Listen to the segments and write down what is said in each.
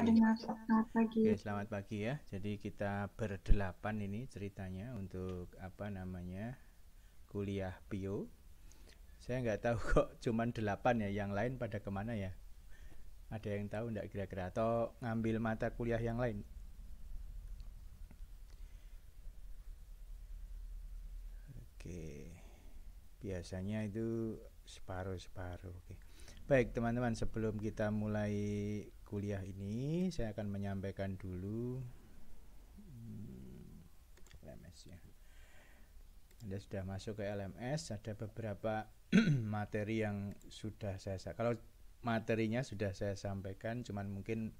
Dengar, selamat pagi. Oke, selamat pagi ya. Jadi kita berdelapan ini ceritanya untuk apa namanya kuliah bio. Saya nggak tahu kok cuman delapan ya, yang lain pada ke mana ya? Ada yang tahu nggak kira-kira atau ngambil mata kuliah yang lain? Oke, biasanya itu separuh-separuh. Oke, baik teman-teman sebelum kita mulai kuliah ini, saya akan menyampaikan dulu hmm, LMS ya. Anda sudah masuk ke LMS, ada beberapa materi yang sudah saya kalau materinya sudah saya sampaikan, cuman mungkin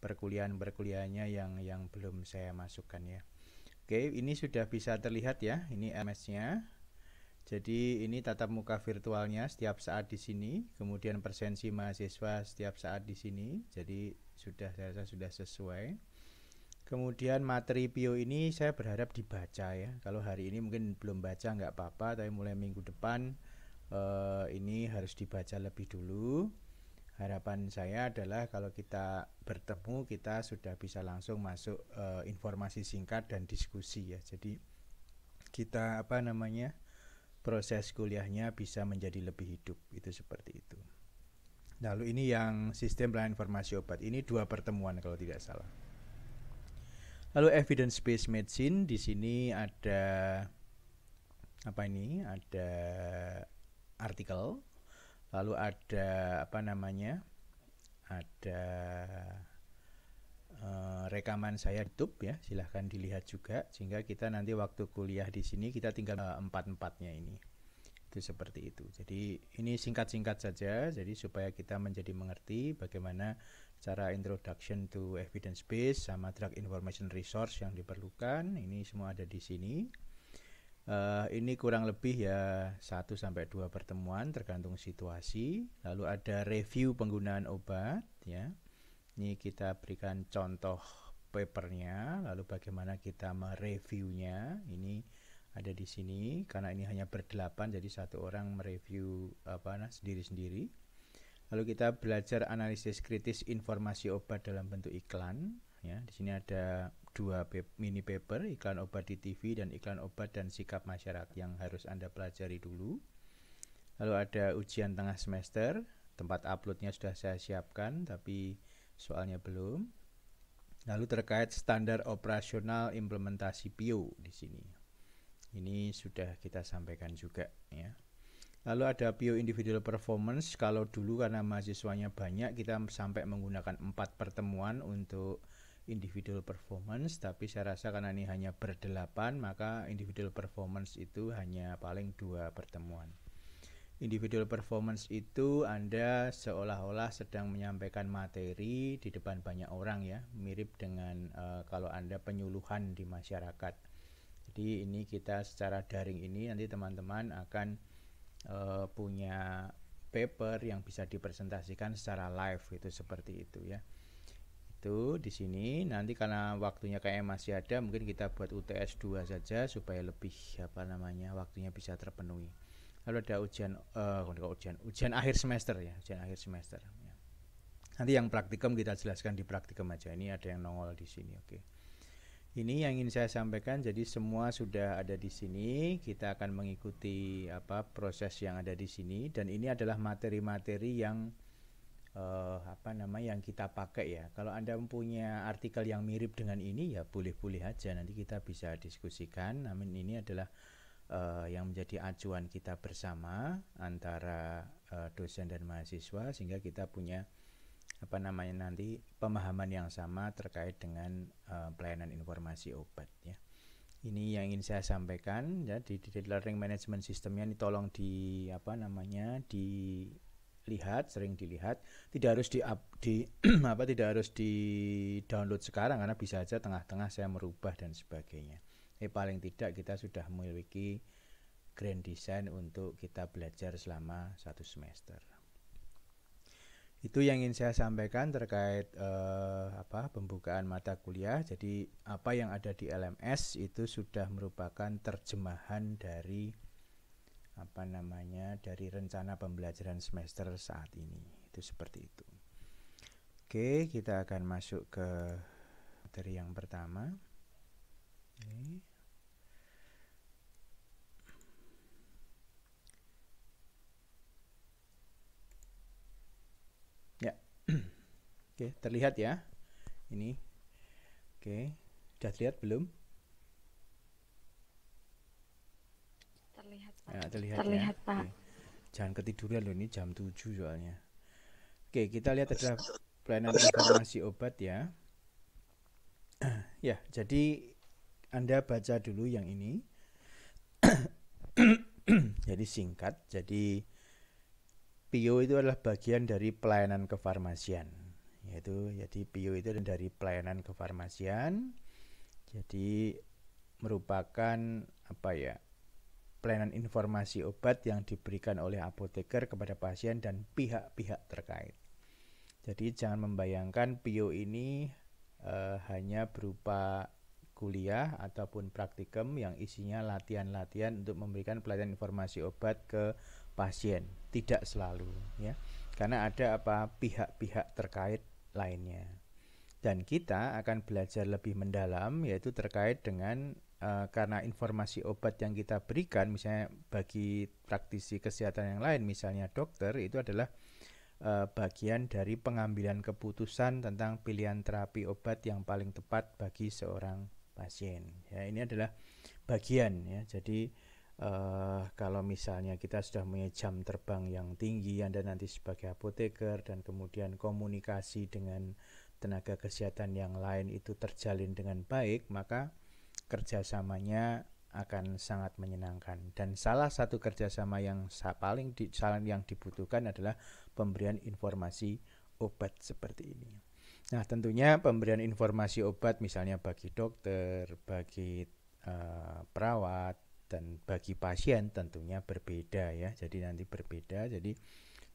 perkuliahan perkuliahannya yang yang belum saya masukkan ya. Oke, ini sudah bisa terlihat ya. Ini MS-nya. Jadi ini tatap muka virtualnya setiap saat di sini, kemudian presensi mahasiswa setiap saat di sini. Jadi sudah saya rasa sudah sesuai. Kemudian materi PIO ini saya berharap dibaca ya. Kalau hari ini mungkin belum baca nggak apa-apa, tapi mulai minggu depan eh, ini harus dibaca lebih dulu harapan saya adalah kalau kita bertemu kita sudah bisa langsung masuk uh, informasi singkat dan diskusi ya jadi kita apa namanya proses kuliahnya bisa menjadi lebih hidup. Itu seperti itu. Lalu ini yang sistem pelayanan informasi obat. Ini dua pertemuan kalau tidak salah. Lalu evidence based medicine di sini ada apa ini? Ada artikel. Lalu ada apa namanya? Ada uh, rekaman saya YouTube ya silahkan dilihat juga sehingga kita nanti waktu kuliah di sini kita tinggal uh, empat empatnya ini itu seperti itu jadi ini singkat-singkat saja jadi supaya kita menjadi mengerti bagaimana cara introduction to evidence base sama drug information resource yang diperlukan ini semua ada di sini Uh, ini kurang lebih ya 1 sampai 2 pertemuan tergantung situasi. Lalu ada review penggunaan obat ya. Ini kita berikan contoh papernya, lalu bagaimana kita mereviewnya. Ini ada di sini karena ini hanya berdelapan jadi satu orang mereview apa nah sendiri-sendiri. Lalu kita belajar analisis kritis informasi obat dalam bentuk iklan ya. Di sini ada dua mini paper iklan obat di TV dan iklan obat dan sikap masyarakat yang harus Anda pelajari dulu. Lalu ada ujian tengah semester, tempat uploadnya sudah saya siapkan tapi soalnya belum. Lalu terkait standar operasional implementasi PIO di sini. Ini sudah kita sampaikan juga ya. Lalu ada PIO individual performance. Kalau dulu karena mahasiswanya banyak kita sampai menggunakan empat pertemuan untuk individual performance tapi saya rasa karena ini hanya berdelapan maka individual performance itu hanya paling dua pertemuan individual performance itu Anda seolah-olah sedang menyampaikan materi di depan banyak orang ya mirip dengan uh, kalau Anda penyuluhan di masyarakat. Jadi ini kita secara daring ini nanti teman-teman akan uh, punya paper yang bisa dipresentasikan secara live itu seperti itu ya. Itu di sini. Nanti karena waktunya kayak masih ada mungkin kita buat UTS 2 saja supaya lebih apa namanya waktunya bisa terpenuhi lalu ada ujian uh, ujian ujian akhir semester ya ujian akhir semester ya. nanti yang praktikum kita jelaskan di praktikum aja ini ada yang nongol di sini oke ini yang ingin saya sampaikan jadi semua sudah ada di sini kita akan mengikuti apa proses yang ada di sini dan ini adalah materi-materi yang uh, apa nama yang kita pakai ya. Kalau Anda mempunyai artikel yang mirip dengan ini ya boleh-boleh aja nanti kita bisa diskusikan. Namun ini adalah uh, yang menjadi acuan kita bersama antara uh, dosen dan mahasiswa sehingga kita punya apa namanya nanti pemahaman yang sama terkait dengan uh, pelayanan informasi obat ya. Ini yang ingin saya sampaikan ya di, di learning management systemnya ini tolong di apa namanya di lihat sering dilihat tidak harus di up, di apa tidak harus di download sekarang karena bisa saja tengah-tengah saya merubah dan sebagainya eh paling tidak kita sudah memiliki grand design untuk kita belajar selama satu semester. Itu yang ingin saya sampaikan terkait eh, apa pembukaan mata kuliah. Jadi apa yang ada di LMS itu sudah merupakan terjemahan dari apa namanya dari rencana pembelajaran semester saat ini. Itu seperti itu. Oke, kita akan masuk ke materi yang pertama. Oke. Ya, oke, terlihat ya. Ini, oke, sudah terlihat belum? Terlihat, Pak. Ya, terlihat, Terlihat, ya. Pak. Oke. Jangan ketiduran loh ini jam 7 soalnya. Oke, kita lihat adalah pelayanan informasi obat ya. ya, jadi Anda baca dulu yang ini. jadi singkat, jadi PIO itu adalah bagian dari pelayanan kefarmasian. Yaitu jadi PIO itu dari pelayanan kefarmasian. Jadi merupakan apa ya? pelayanan informasi obat yang diberikan oleh apoteker kepada pasien dan pihak-pihak terkait. Jadi jangan membayangkan PIO ini eh, hanya berupa kuliah ataupun praktikum yang isinya latihan-latihan untuk memberikan pelayanan informasi obat ke pasien. Tidak selalu ya. Karena ada apa pihak-pihak terkait lainnya. Dan kita akan belajar lebih mendalam yaitu terkait dengan uh, karena informasi obat yang kita berikan misalnya bagi praktisi kesehatan yang lain misalnya dokter itu adalah uh, bagian dari pengambilan keputusan tentang pilihan terapi obat yang paling tepat bagi seorang pasien. Ya ini adalah bagian ya. Jadi uh, kalau misalnya kita sudah punya jam terbang yang tinggi Anda nanti sebagai apoteker dan kemudian komunikasi dengan tenaga kesehatan yang lain itu terjalin dengan baik maka kerjasamanya akan sangat menyenangkan. Dan salah satu kerjasama yang paling di, yang dibutuhkan adalah pemberian informasi obat seperti ini. Nah tentunya pemberian informasi obat misalnya bagi dokter, bagi uh, perawat dan bagi pasien tentunya berbeda ya. Jadi nanti berbeda. Jadi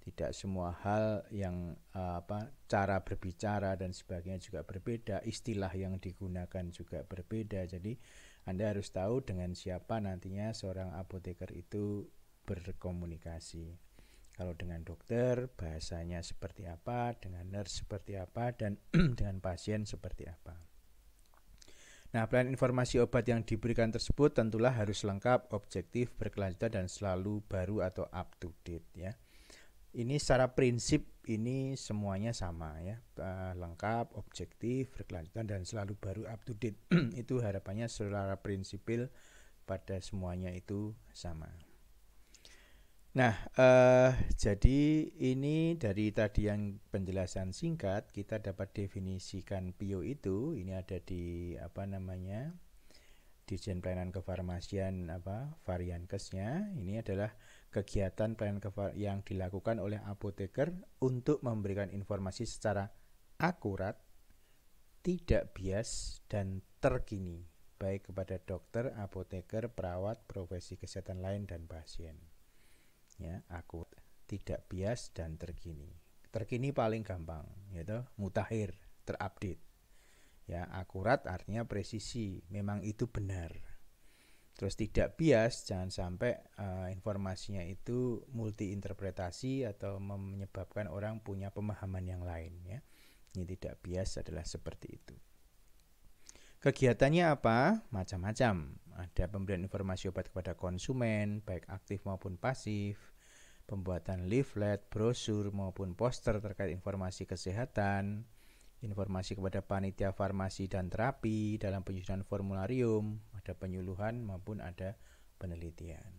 tidak semua hal yang uh, apa cara berbicara dan sebagainya juga berbeda istilah yang digunakan juga berbeda jadi anda harus tahu dengan siapa nantinya seorang apoteker itu berkomunikasi kalau dengan dokter bahasanya seperti apa dengan nurse seperti apa dan dengan pasien seperti apa. Nah, plan informasi obat yang diberikan tersebut tentulah harus lengkap, objektif, berkelanjutan dan selalu baru atau up to date ya. Ini secara prinsip ini semuanya sama ya. Uh, lengkap objektif berkelanjutan dan selalu baru up to date. Itu harapannya secara prinsipil pada semuanya itu sama nah uh, jadi ini dari tadi yang penjelasan singkat kita dapat definisikan PIO itu. Ini ada di apa namanya Dirjen Pelayanan Kefarmasian apa varian kesnya. Ini adalah kegiatan pelayanan yang dilakukan oleh apoteker untuk memberikan informasi secara akurat, tidak bias dan terkini. Baik kepada dokter, apoteker, perawat, profesi kesehatan lain dan pasien. Ya, akurat, tidak bias dan terkini. Terkini paling gampang, yaitu mutakhir, terupdate. Ya, akurat artinya presisi, memang itu benar. Terus tidak bias jangan sampai uh, informasinya itu multi interpretasi atau menyebabkan orang punya pemahaman yang lain ya. Ini tidak bias adalah seperti itu. Kegiatannya apa? Macam-macam. Ada pemberian informasi obat kepada konsumen baik aktif maupun pasif pembuatan leaflet brosur maupun poster terkait informasi kesehatan informasi kepada panitia farmasi dan terapi dalam penyusunan formularium, ada penyuluhan maupun ada penelitian.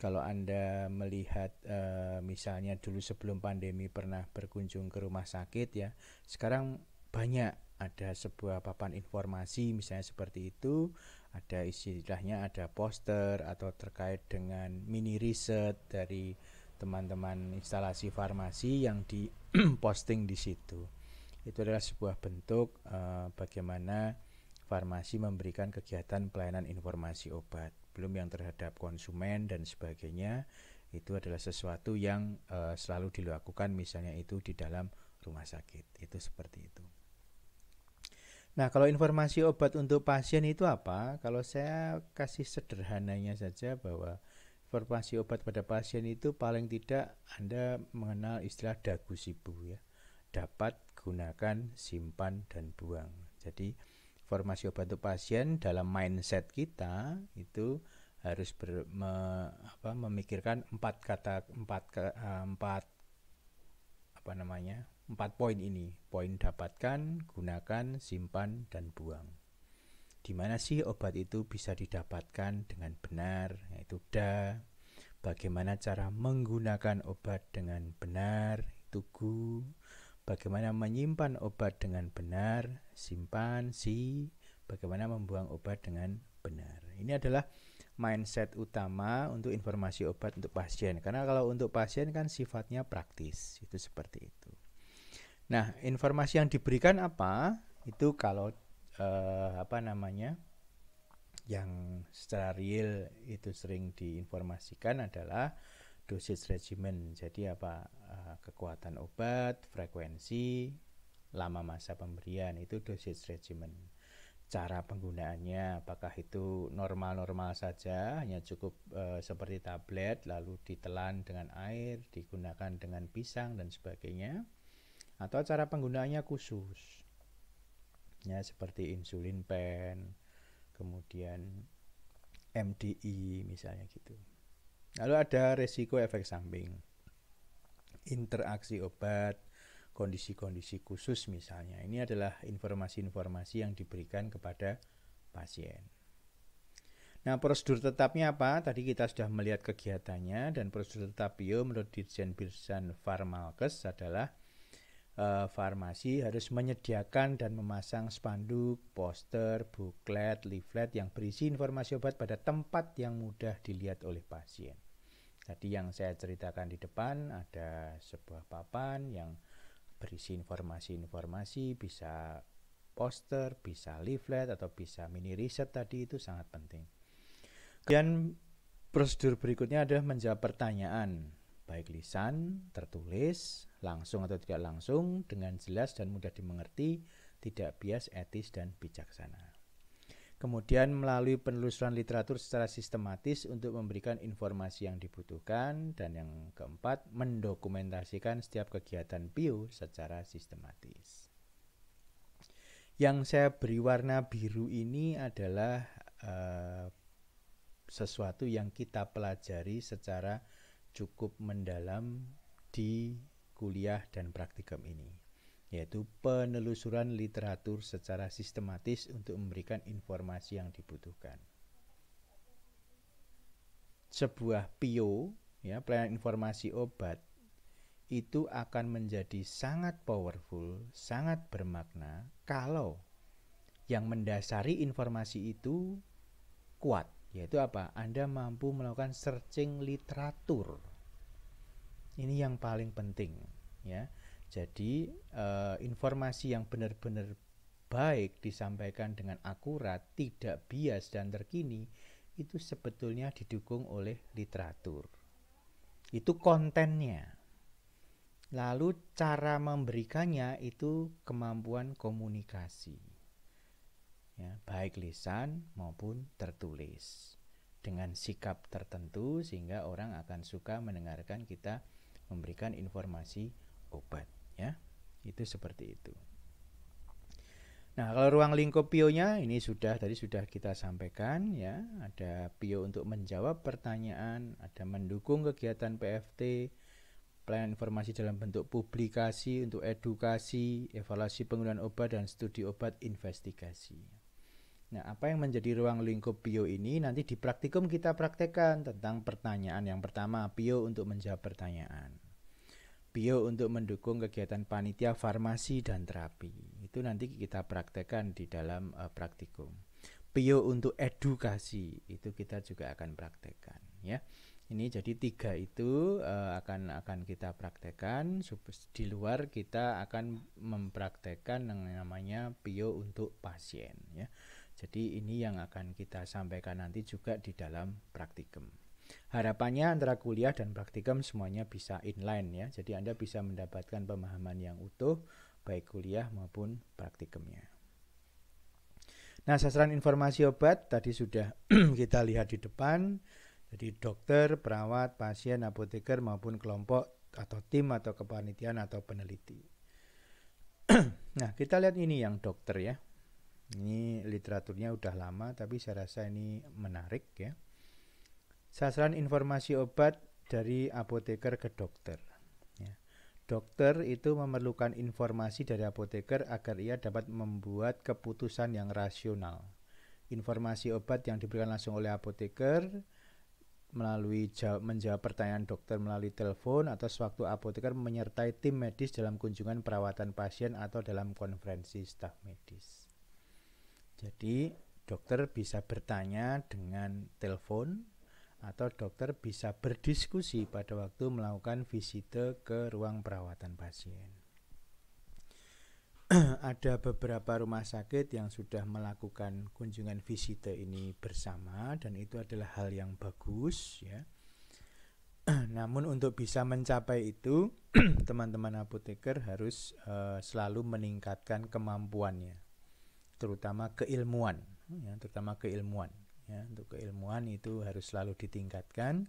Kalau Anda melihat e, misalnya dulu sebelum pandemi pernah berkunjung ke rumah sakit ya, sekarang banyak ada sebuah papan informasi misalnya seperti itu, ada istilahnya ada poster atau terkait dengan mini riset dari teman-teman instalasi farmasi yang diposting di situ. Itu adalah sebuah bentuk uh, bagaimana farmasi memberikan kegiatan pelayanan informasi obat. Belum yang terhadap konsumen dan sebagainya itu adalah sesuatu yang uh, selalu dilakukan misalnya itu di dalam rumah sakit. Itu seperti itu. Nah, kalau informasi obat untuk pasien itu apa? Kalau saya kasih sederhananya saja bahwa informasi obat pada pasien itu paling tidak Anda mengenal istilah dagu sibu ya. Dapat gunakan, simpan dan buang. Jadi informasi obat untuk pasien dalam mindset kita itu harus ber, me, apa, memikirkan empat kata empat eh, empat apa namanya empat poin ini poin dapatkan gunakan simpan dan buang di mana sih obat itu bisa didapatkan dengan benar yaitu da bagaimana cara menggunakan obat dengan benar itu gu bagaimana menyimpan obat dengan benar, simpan, si, bagaimana membuang obat dengan benar. Ini adalah mindset utama untuk informasi obat untuk pasien. Karena kalau untuk pasien kan sifatnya praktis, itu seperti itu. Nah, informasi yang diberikan apa? Itu kalau eh, apa namanya? yang secara real itu sering diinformasikan adalah dosage regimen. Jadi apa uh, kekuatan obat, frekuensi, lama masa pemberian itu dosage regimen. Cara penggunaannya apakah itu normal-normal saja, hanya cukup uh, seperti tablet lalu ditelan dengan air, digunakan dengan pisang dan sebagainya atau cara penggunaannya khusus. Ya seperti insulin pen, kemudian MDI misalnya gitu. Lalu ada resiko efek samping. Interaksi obat, kondisi-kondisi khusus misalnya. Ini adalah informasi-informasi yang diberikan kepada pasien. Nah, prosedur tetapnya apa? Tadi kita sudah melihat kegiatannya dan prosedur tetap bio menurut Dirjen Birsan Farmalkes adalah e, farmasi harus menyediakan dan memasang spanduk, poster, buklet, leaflet yang berisi informasi obat pada tempat yang mudah dilihat oleh pasien. Tadi yang saya ceritakan di depan ada sebuah papan yang berisi informasi-informasi, bisa poster, bisa leaflet atau bisa mini riset tadi itu sangat penting. Kemudian prosedur berikutnya adalah menjawab pertanyaan baik lisan, tertulis, langsung atau tidak langsung dengan jelas dan mudah dimengerti, tidak bias, etis dan bijaksana. Kemudian melalui penelusuran literatur secara sistematis untuk memberikan informasi yang dibutuhkan dan yang keempat mendokumentasikan setiap kegiatan bio secara sistematis. Yang saya beri warna biru ini adalah uh, sesuatu yang kita pelajari secara cukup mendalam di kuliah dan praktikum ini yaitu penelusuran literatur secara sistematis untuk memberikan informasi yang dibutuhkan. Sebuah PIO, ya, pelayanan informasi obat, itu akan menjadi sangat powerful, sangat bermakna kalau yang mendasari informasi itu kuat, yaitu apa? Anda mampu melakukan searching literatur. Ini yang paling penting, ya jadi eh, informasi yang benar-benar baik disampaikan dengan akurat, tidak bias dan terkini itu sebetulnya didukung oleh literatur. Itu kontennya. Lalu cara memberikannya itu kemampuan komunikasi. Ya, baik lisan maupun tertulis. Dengan sikap tertentu sehingga orang akan suka mendengarkan kita memberikan informasi obat ya. Itu seperti itu. Nah kalau ruang lingkup pionya ini sudah tadi sudah kita sampaikan ya. Ada pio untuk menjawab pertanyaan ada mendukung kegiatan PFT pelayanan informasi dalam bentuk publikasi untuk edukasi evaluasi penggunaan obat dan studi obat investigasi Nah, apa yang menjadi ruang lingkup PIO ini nanti di praktikum kita praktekkan tentang pertanyaan yang pertama PIO untuk menjawab pertanyaan. Bio untuk mendukung kegiatan panitia farmasi dan terapi. Itu nanti kita praktekkan di dalam uh, praktikum. Bio untuk edukasi itu kita juga akan praktekkan ya. Ini jadi tiga itu uh, akan akan kita praktekkan. Di luar kita akan mempraktekkan yang namanya bio untuk pasien ya. Jadi ini yang akan kita sampaikan nanti juga di dalam praktikum. Harapannya antara kuliah dan praktikum semuanya bisa inline ya. Jadi Anda bisa mendapatkan pemahaman yang utuh baik kuliah maupun praktikumnya. Nah, sasaran informasi obat tadi sudah kita lihat di depan. Jadi dokter, perawat, pasien, apoteker maupun kelompok atau tim atau kepanitiaan atau peneliti. Nah, kita lihat ini yang dokter ya. Ini literaturnya udah lama tapi saya rasa ini menarik ya. Sasaran informasi obat dari apoteker ke dokter. Ya. Dokter itu memerlukan informasi dari apoteker agar ia dapat membuat keputusan yang rasional. Informasi obat yang diberikan langsung oleh apoteker melalui jawab, menjawab pertanyaan dokter melalui telepon atau sewaktu apoteker menyertai tim medis dalam kunjungan perawatan pasien atau dalam konferensi staf medis. Jadi dokter bisa bertanya dengan telepon atau dokter bisa berdiskusi pada waktu melakukan visite ke ruang perawatan pasien. ada beberapa rumah sakit yang sudah melakukan kunjungan visite ini bersama dan itu adalah hal yang bagus ya. Namun untuk bisa mencapai itu teman-teman apoteker harus uh, selalu meningkatkan kemampuannya terutama keilmuan ya, terutama keilmuan ya. Untuk keilmuan itu harus selalu ditingkatkan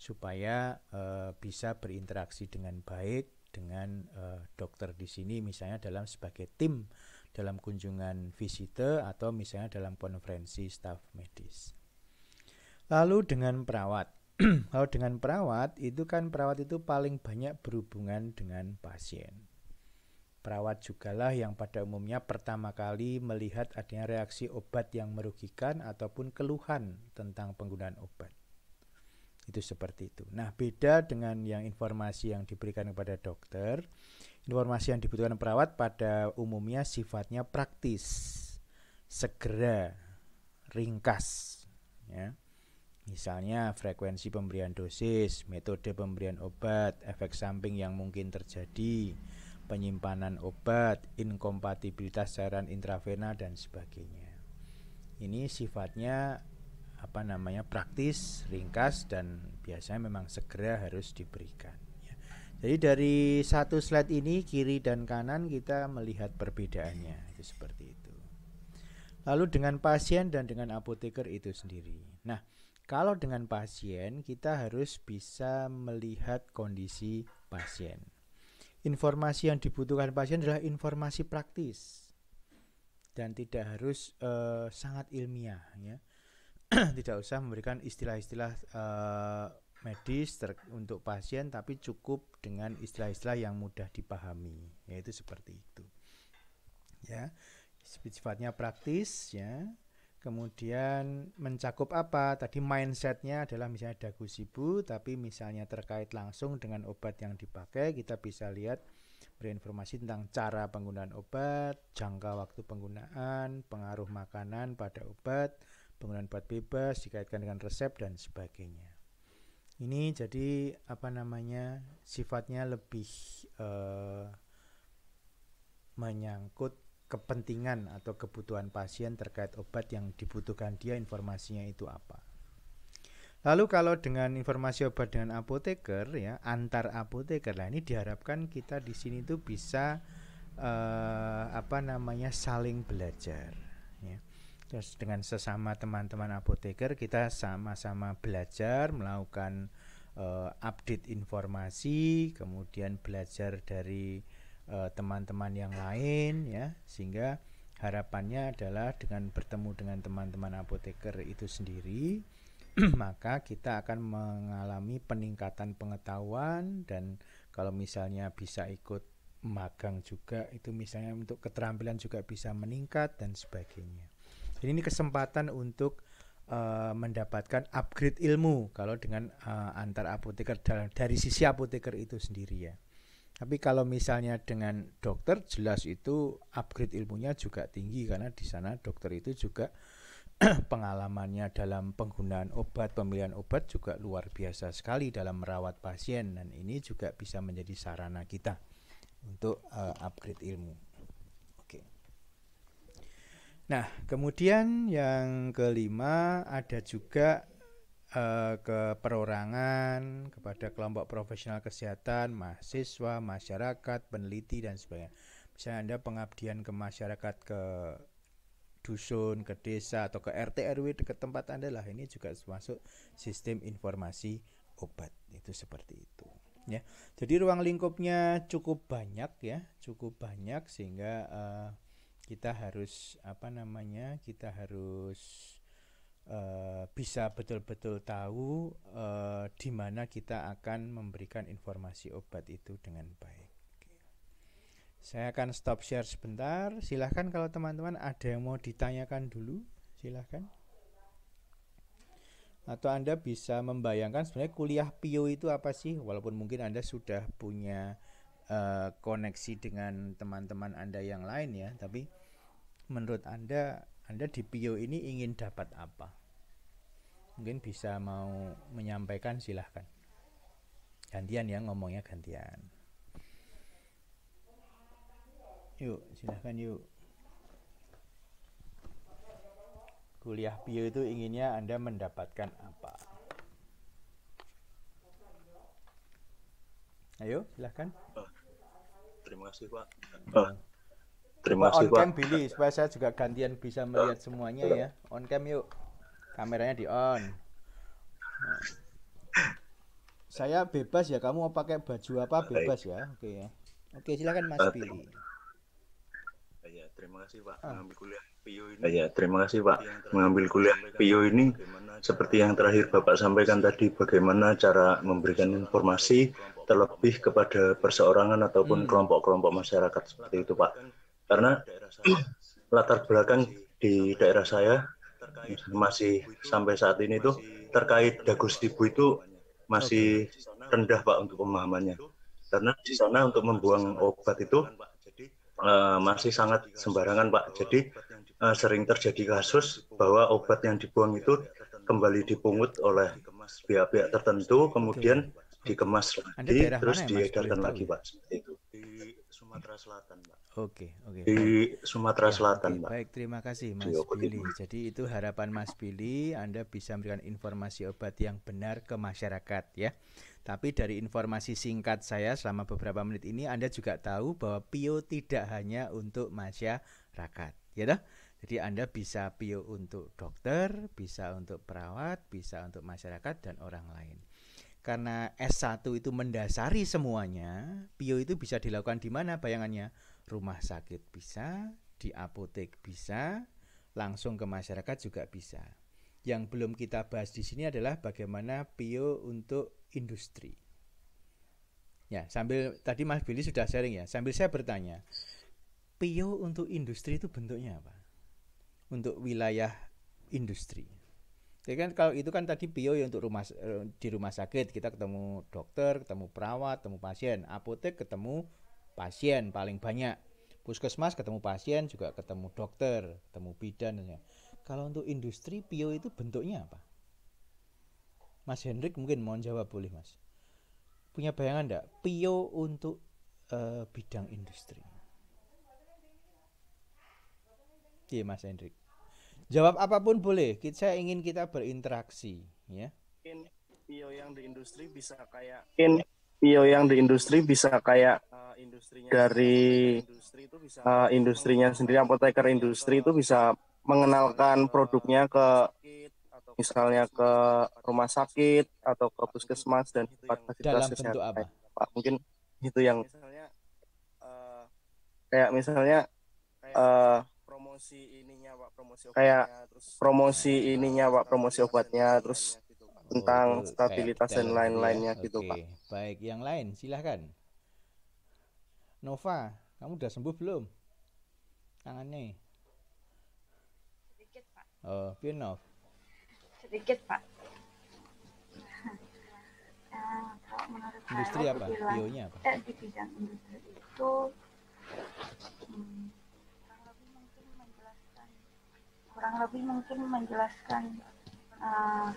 supaya uh, bisa berinteraksi dengan baik dengan uh, dokter di sini misalnya dalam sebagai tim dalam kunjungan visite atau misalnya dalam konferensi staf medis. Lalu dengan perawat. Kalau dengan perawat itu kan perawat itu paling banyak berhubungan dengan pasien. Perawat jugalah yang pada umumnya pertama kali melihat adanya reaksi obat yang merugikan ataupun keluhan tentang penggunaan obat itu seperti itu. Nah, beda dengan yang informasi yang diberikan kepada dokter. Informasi yang dibutuhkan perawat pada umumnya sifatnya praktis, segera, ringkas, ya. Misalnya frekuensi pemberian dosis, metode pemberian obat, efek samping yang mungkin terjadi, penyimpanan obat, inkompatibilitas cairan intravena dan sebagainya. Ini sifatnya apa namanya praktis, ringkas dan biasanya memang segera harus diberikan. Ya. Jadi dari satu slide ini kiri dan kanan kita melihat perbedaannya itu seperti itu. Lalu dengan pasien dan dengan apoteker itu sendiri. Nah, kalau dengan pasien kita harus bisa melihat kondisi pasien. Informasi yang dibutuhkan pasien adalah informasi praktis dan tidak harus uh, sangat ilmiah ya. Tidak usah memberikan istilah-istilah uh, medis untuk pasien tapi cukup dengan istilah-istilah yang mudah dipahami yaitu seperti itu ya. Sifatnya praktis ya kemudian mencakup apa tadi mindsetnya adalah misalnya dagu sibu tapi misalnya terkait langsung dengan obat yang dipakai kita bisa lihat berinformasi tentang cara penggunaan obat jangka waktu penggunaan pengaruh makanan pada obat penggunaan obat bebas dikaitkan dengan resep dan sebagainya. Ini jadi apa namanya sifatnya lebih uh, menyangkut kepentingan atau kebutuhan pasien terkait obat yang dibutuhkan dia informasinya itu apa. Lalu kalau dengan informasi obat dengan apoteker ya antar apoteker lah ini diharapkan kita di sini tuh bisa uh, apa namanya saling belajar ya Terus dengan sesama teman-teman apoteker kita sama-sama belajar melakukan uh, update informasi, kemudian belajar dari eh, teman-teman uh, yang lain ya sehingga harapannya adalah dengan bertemu dengan teman-teman apoteker itu sendiri maka kita akan mengalami peningkatan pengetahuan dan kalau misalnya bisa ikut magang juga itu misalnya untuk keterampilan juga bisa meningkat dan sebagainya. Jadi ini kesempatan untuk uh, mendapatkan upgrade ilmu kalau dengan uh, antar apoteker dari sisi apoteker itu sendiri ya. Tapi kalau misalnya dengan dokter jelas itu upgrade ilmunya juga tinggi karena di sana dokter itu juga pengalamannya dalam penggunaan obat, pemilihan obat juga luar biasa sekali dalam merawat pasien dan ini juga bisa menjadi sarana kita untuk uh, upgrade ilmu. Nah, kemudian yang kelima ada juga uh, ke perorangan kepada kelompok profesional kesehatan, mahasiswa, masyarakat, peneliti dan sebagainya. Misalnya Anda pengabdian ke masyarakat ke dusun, ke desa atau ke RT RW dekat tempat Anda lah ini juga termasuk sistem informasi obat. Itu seperti itu. ya jadi ruang lingkupnya cukup banyak ya cukup banyak sehingga uh, kita harus apa namanya kita harus uh, bisa betul-betul tahu uh, di mana kita akan memberikan informasi obat itu dengan baik. Saya akan stop share sebentar. Silahkan kalau teman-teman ada yang mau ditanyakan dulu silahkan. Atau Anda bisa membayangkan sebenarnya kuliah PIO itu apa sih? Walaupun mungkin Anda sudah punya uh, koneksi dengan teman-teman Anda yang lain ya tapi menurut Anda Anda di PIO ini ingin dapat apa mungkin bisa mau menyampaikan silahkan gantian ya ngomongnya gantian yuk silahkan yuk kuliah PIO itu inginnya Anda mendapatkan apa ayo silahkan terima kasih Pak uh, Terima kasih on cam Pak. Billy supaya saya juga gantian bisa melihat semuanya ya. On cam yuk. Kameranya di on. Nah. Saya bebas ya. Kamu mau pakai baju apa bebas ya. Oke ya. Oke silakan Mas Billy. Ya, terima kasih Pak. Ah. Mengambil kuliah PIO ini. Ya, terima kasih Pak. Mengambil kuliah PIO ini seperti yang terakhir Bapak sampaikan tadi bagaimana cara memberikan informasi terlebih kepada perseorangan ataupun hmm. kelompok-kelompok hmm. masyarakat seperti itu Pak karena latar belakang di daerah saya masih sampai saat ini tuh terkait dagus ibu itu masih rendah pak untuk pemahamannya. Karena di sana untuk membuang obat itu uh, masih sangat sembarangan pak. Jadi uh, sering terjadi kasus bahwa obat yang dibuang itu kembali dipungut oleh pihak-pihak tertentu kemudian dikemas lagi terus diedarkan lagi pak? seperti itu Sumatera Selatan, Pak. Oke, oke. Di Sumatera ya, Selatan, oke. Baik, terima kasih Mas Billy. Jadi itu harapan Mas Billy, Anda bisa memberikan informasi obat yang benar ke masyarakat ya. Tapi dari informasi singkat saya selama beberapa menit ini Anda juga tahu bahwa PIO tidak hanya untuk masyarakat, ya dah. Jadi Anda bisa PIO untuk dokter, bisa untuk perawat, bisa untuk masyarakat dan orang lain karena S1 itu mendasari semuanya, bio itu bisa dilakukan di mana bayangannya? Rumah sakit bisa, di apotek bisa, langsung ke masyarakat juga bisa. Yang belum kita bahas di sini adalah bagaimana bio untuk industri. Ya, sambil tadi Mas Billy sudah sharing ya, sambil saya bertanya, bio untuk industri itu bentuknya apa? Untuk wilayah industri. Jadi kan kalau itu kan tadi bio ya untuk rumah eh, di rumah sakit kita ketemu dokter, ketemu perawat, ketemu pasien, apotek ketemu pasien paling banyak. Puskesmas ketemu pasien juga ketemu dokter, ketemu bidan dan Kalau untuk industri bio itu bentuknya apa? Mas Hendrik mungkin mau jawab boleh Mas. Punya bayangan enggak Pio untuk uh, bidang industri? Iya Mas Hendrik. Jawab apa pun boleh. Saya ingin kita berinteraksi, ya. Mungkin Pio yang di industri bisa kayak mungkin Pio yang di industri bisa kayak uh, industrinya dari industri itu bisa uh, industrinya sendiri apoteker industri itu bisa mengenalkan produknya ke misalnya ke rumah sakit atau ke puskesmas dan fasilitas kesehatan. apa? Pak, mungkin itu yang kayak misalnya uh, promosi ininya Pak, promosi obatnya, kayak terus promosi ininya Pak, promosi obatnya, terus gitu, tentang oh, stabilitas dan lain-lainnya ya. gitu Pak. Baik, yang lain silahkan. Nova, kamu udah sembuh belum? Tangannya? Sedikit Pak. Oh, Pinov. Sedikit Pak. Kalau menurut industri saya, apa? Bionya apa? Eh, di bidang industri itu hmm, kurang lebih mungkin menjelaskan uh,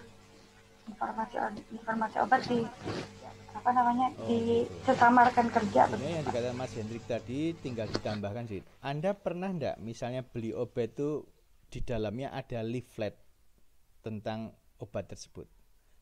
informasi informasi obat di apa namanya oh, di sesamarkan kerja. Ini yang dikatakan Mas Hendrik tadi tinggal ditambahkan sih. Anda pernah enggak misalnya beli obat itu di dalamnya ada leaflet tentang obat tersebut?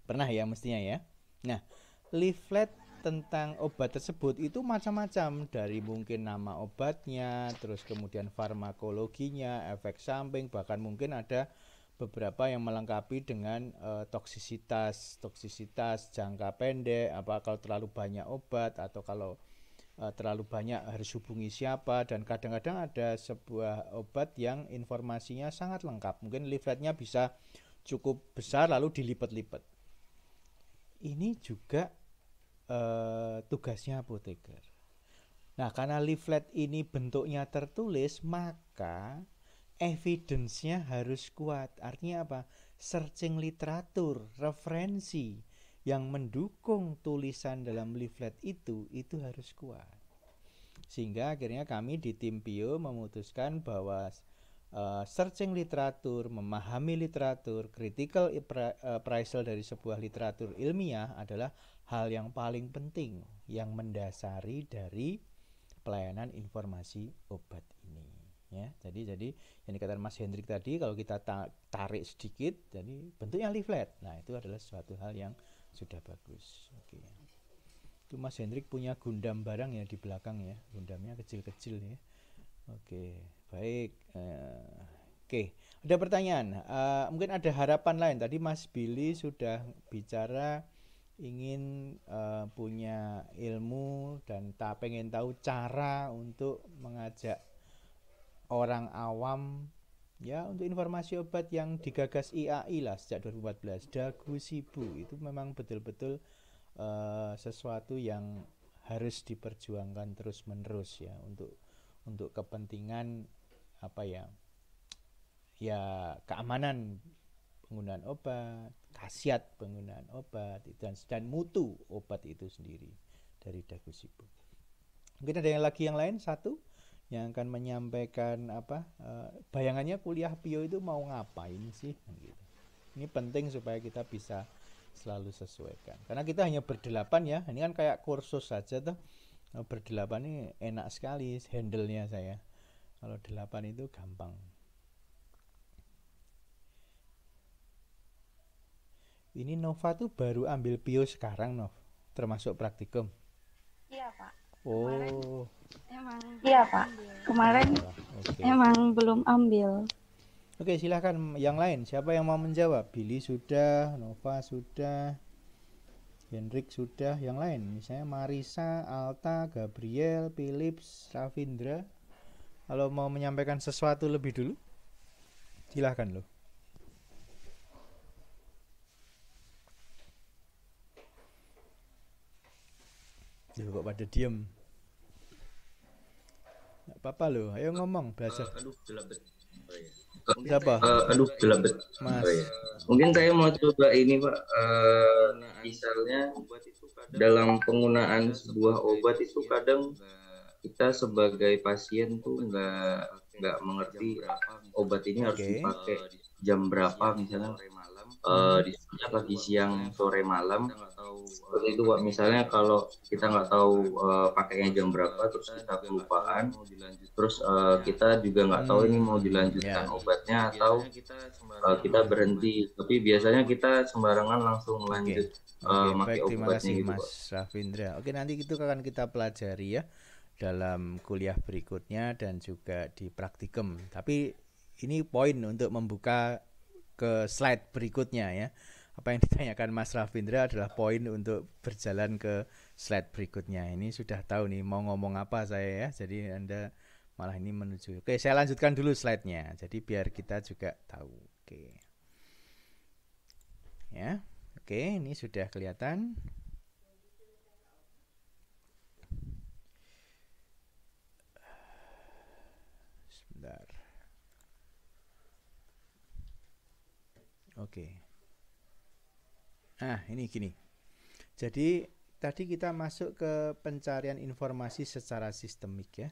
Pernah ya mestinya ya. Nah, leaflet tentang obat tersebut itu macam-macam. Dari mungkin nama obatnya, terus kemudian farmakologinya, efek samping, bahkan mungkin ada beberapa yang melengkapi dengan uh, toksisitas toksisitas jangka pendek apa kalau terlalu banyak obat atau kalau uh, terlalu banyak harus hubungi siapa. Dan kadang-kadang ada sebuah obat yang informasinya sangat lengkap. Mungkin leafletnya bisa cukup besar lalu dilipat-lipat ini juga uh, tugasnya apoteker nah karena leaflet ini bentuknya tertulis maka evidence-nya harus kuat. Artinya apa? Searching literatur, referensi yang mendukung tulisan dalam leaflet itu itu harus kuat. Sehingga akhirnya kami di tim Pio memutuskan bahwa uh, searching literatur, memahami literatur, critical appraisal dari sebuah literatur ilmiah adalah hal yang paling penting yang mendasari dari pelayanan informasi obat ini ya. Jadi jadi yang dikatakan Mas Hendrik tadi kalau kita tarik sedikit jadi bentuknya leaflet. Nah itu adalah suatu hal yang sudah bagus. Oke. Itu Mas Hendrik punya gundam barang ya di belakang ya. Gundamnya kecil-kecil ya. Oke baik uh, oke. Ada pertanyaan uh, mungkin ada harapan lain. Tadi Mas Billy sudah bicara ingin uh, punya ilmu dan tak pengen tahu cara untuk mengajak orang awam ya untuk informasi obat yang digagas IAI lah sejak 2014 dagu sibu itu memang betul-betul uh, sesuatu yang harus diperjuangkan terus menerus ya untuk untuk kepentingan apa ya ya keamanan penggunaan obat khasiat penggunaan obat dan dan mutu obat itu sendiri dari dagu sibu mungkin ada yang lagi yang lain satu yang akan menyampaikan apa uh, bayangannya kuliah Pio itu mau ngapain sih gitu. Ini penting supaya kita bisa selalu sesuaikan. Karena kita hanya berdelapan ya. Ini kan kayak kursus saja tuh. Nah, berdelapan ini enak sekali handle-nya saya. Kalau delapan itu gampang. Ini Nova tuh baru ambil Pio sekarang, Nov. Termasuk praktikum. Iya, Pak. Oh. Emang iya pak. Kemarin okay. emang belum ambil. Oke silahkan yang lain. Siapa yang mau menjawab? Billy sudah, Nova sudah, Hendrik sudah. Yang lain misalnya Marisa, Alta, Gabriel, Philips, Ravindra. Kalau mau menyampaikan sesuatu lebih dulu, silahkan loh. Ya kok pada diem. Gak apa-apa loh, ayo ngomong belajar. Uh, aduh, jelabet. Oh, iya. Siapa? Uh, aduh, jelabet. Mas. Oh, iya. Mungkin saya mau coba ini Pak, uh, misalnya dalam penggunaan sebuah obat itu kadang kita sebagai pasien tuh nggak nggak mengerti obat ini harus dipakai jam berapa misalnya uh, di pagi siang sore malam. Seperti itu pak. Misalnya kalau kita nggak tahu uh, pakainya jam berapa terus kita kelupaan terus uh, kita juga nggak tahu ini mau dilanjutkan yeah. obatnya atau uh, kita berhenti. tapi biasanya kita sembarangan langsung lanjut okay. uh, okay, baik, terima kasih gitu, Mas Rafindra. Oke nanti itu akan kita pelajari ya dalam kuliah berikutnya dan juga di praktikum tapi ini poin untuk membuka ke slide berikutnya ya. Apa yang ditanyakan Mas Rafindra adalah poin untuk berjalan ke slide berikutnya. Ini sudah tahu nih mau ngomong apa saya ya. Jadi Anda malah ini menuju. Oke, saya lanjutkan dulu slide-nya. Jadi biar kita juga tahu. Oke. Ya. Oke, ini sudah kelihatan. Sebentar. Oke. Nah, ini gini. Jadi tadi kita masuk ke pencarian informasi secara sistemik ya.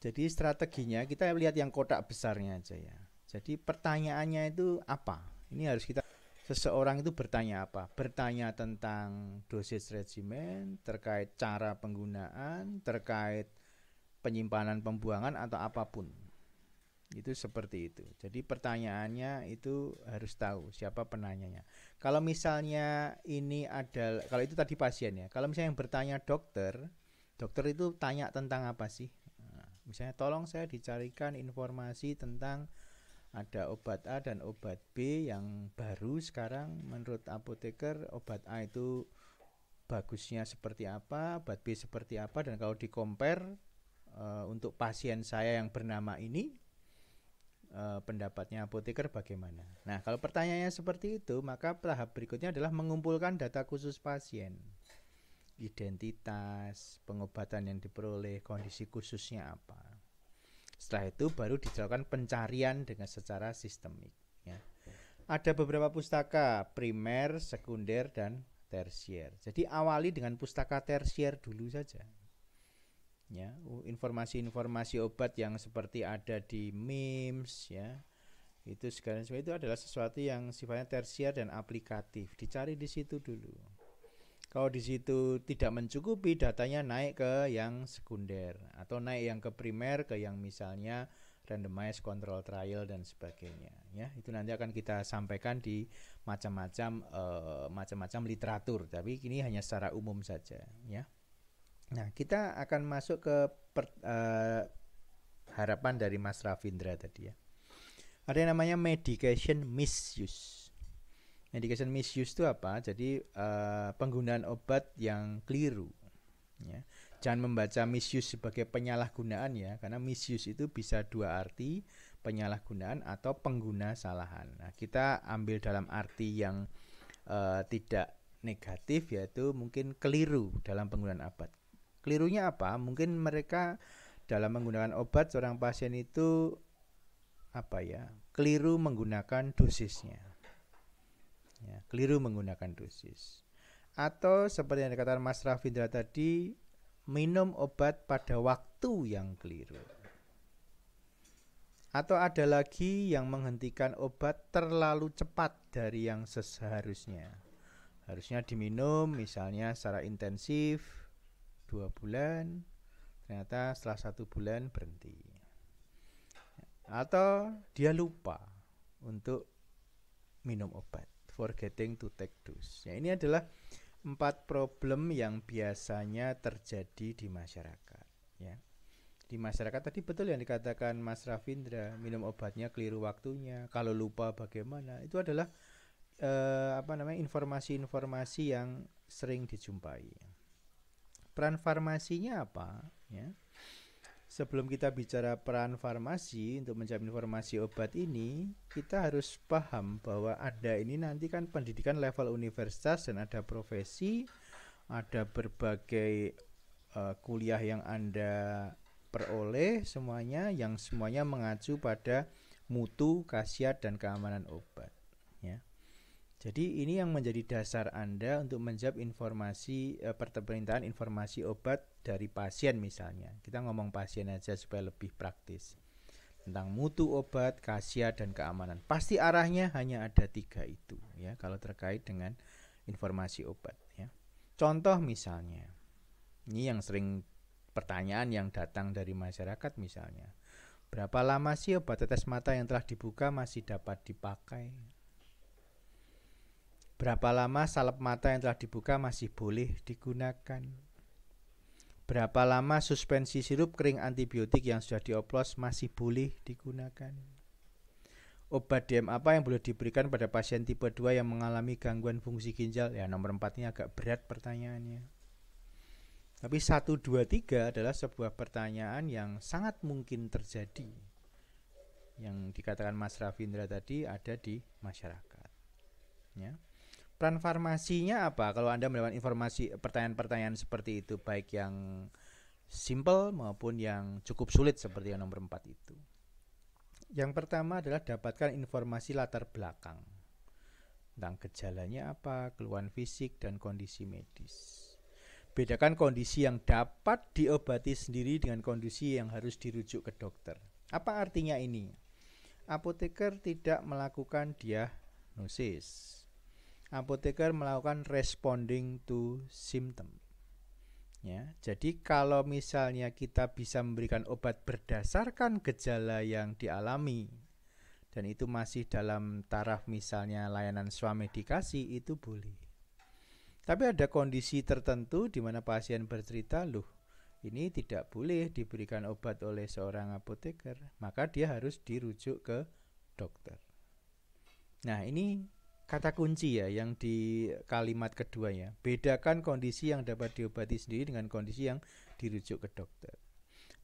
Jadi strateginya kita lihat yang kotak besarnya aja ya. Jadi pertanyaannya itu apa? Ini harus kita seseorang itu bertanya apa? Bertanya tentang dosis regimen, terkait cara penggunaan, terkait penyimpanan pembuangan atau apa pun itu seperti itu. Jadi pertanyaannya itu harus tahu siapa penanyanya. Kalau misalnya ini ada, kalau itu tadi pasien ya. Kalau misalnya yang bertanya dokter, dokter itu tanya tentang apa sih? Nah, misalnya tolong saya dicarikan informasi tentang ada obat A dan obat B yang baru sekarang menurut apoteker obat A itu bagusnya seperti apa, obat B seperti apa dan kalau di compare uh, untuk pasien saya yang bernama ini uh, pendapatnya apoteker bagaimana. Nah, kalau pertanyaannya seperti itu, maka tahap berikutnya adalah mengumpulkan data khusus pasien. Identitas, pengobatan yang diperoleh, kondisi khususnya apa. Setelah itu baru dilakukan pencarian dengan secara sistemik. Ya. Ada beberapa pustaka primer, sekunder, dan tersier. Jadi awali dengan pustaka tersier dulu saja. Ya, informasi-informasi obat yang seperti ada di MIMS ya. Itu sekarang itu adalah sesuatu yang sifatnya tersier dan aplikatif. Dicari di situ dulu. Kalau di situ tidak mencukupi, datanya naik ke yang sekunder atau naik yang ke primer ke yang misalnya randomized control trial dan sebagainya ya itu nanti akan kita sampaikan di macam-macam uh, macam-macam literatur tapi ini hanya secara umum saja ya nah kita akan masuk ke per, uh, harapan dari Mas Ravindra tadi ya ada yang namanya medication misuse Medication misuse itu apa? Jadi uh, penggunaan obat yang keliru. Ya. Jangan membaca misuse sebagai penyalahgunaan ya, karena misuse itu bisa dua arti, penyalahgunaan atau pengguna salahan. Nah, kita ambil dalam arti yang uh, tidak negatif yaitu mungkin keliru dalam penggunaan obat. Kelirunya apa? Mungkin mereka dalam menggunakan obat seorang pasien itu apa ya? Keliru menggunakan dosisnya ya, keliru menggunakan dosis atau seperti yang dikatakan Mas Rafindra tadi minum obat pada waktu yang keliru atau ada lagi yang menghentikan obat terlalu cepat dari yang seharusnya harusnya diminum misalnya secara intensif dua bulan ternyata setelah satu bulan berhenti atau dia lupa untuk minum obat forgetting to take dose. Ya, ini adalah empat problem yang biasanya terjadi di masyarakat. Ya. Di masyarakat tadi betul yang dikatakan Mas Ravindra, minum obatnya keliru waktunya, kalau lupa bagaimana. Itu adalah eh, apa namanya informasi-informasi yang sering dijumpai. Peran farmasinya apa? Ya sebelum kita bicara peran farmasi untuk mencari informasi obat ini, kita harus paham bahwa ada ini nanti kan pendidikan level universitas dan ada profesi, ada berbagai uh, kuliah yang Anda peroleh semuanya yang semuanya mengacu pada mutu, khasiat dan keamanan obat, ya. Jadi ini yang menjadi dasar Anda untuk menjawab informasi e, permintaan informasi obat dari pasien misalnya. Kita ngomong pasien aja supaya lebih praktis. Tentang mutu obat, khasiat dan keamanan. Pasti arahnya hanya ada tiga itu ya kalau terkait dengan informasi obat ya. Contoh misalnya. Ini yang sering pertanyaan yang datang dari masyarakat misalnya. Berapa lama sih obat tetes mata yang telah dibuka masih dapat dipakai? Berapa lama salep mata yang telah dibuka masih boleh digunakan? Berapa lama suspensi sirup kering antibiotik yang sudah dioplos masih boleh digunakan? Obat DM apa yang boleh diberikan pada pasien tipe 2 yang mengalami gangguan fungsi ginjal? Ya nomor 4 ini agak berat pertanyaannya. Tapi 1, 2, 3 adalah sebuah pertanyaan yang sangat mungkin terjadi. Yang dikatakan Mas Ravindra tadi ada di masyarakat. Ya. Peran farmasinya apa? Kalau Anda mendapatkan informasi pertanyaan-pertanyaan seperti itu baik yang simple maupun yang cukup sulit seperti yang nomor 4 itu. Yang pertama adalah dapatkan informasi latar belakang tentang gejalanya apa, keluhan fisik dan kondisi medis. Bedakan kondisi yang dapat diobati sendiri dengan kondisi yang harus dirujuk ke dokter. Apa artinya ini? Apoteker tidak melakukan diagnosis apoteker melakukan responding to symptom. Ya, jadi kalau misalnya kita bisa memberikan obat berdasarkan gejala yang dialami dan itu masih dalam taraf misalnya layanan swamedikasi itu boleh. Tapi ada kondisi tertentu di mana pasien bercerita, "Loh, ini tidak boleh diberikan obat oleh seorang apoteker." Maka dia harus dirujuk ke dokter. Nah, ini kata kunci ya yang di kalimat kedua ya. Bedakan kondisi yang dapat diobati sendiri dengan kondisi yang dirujuk ke dokter.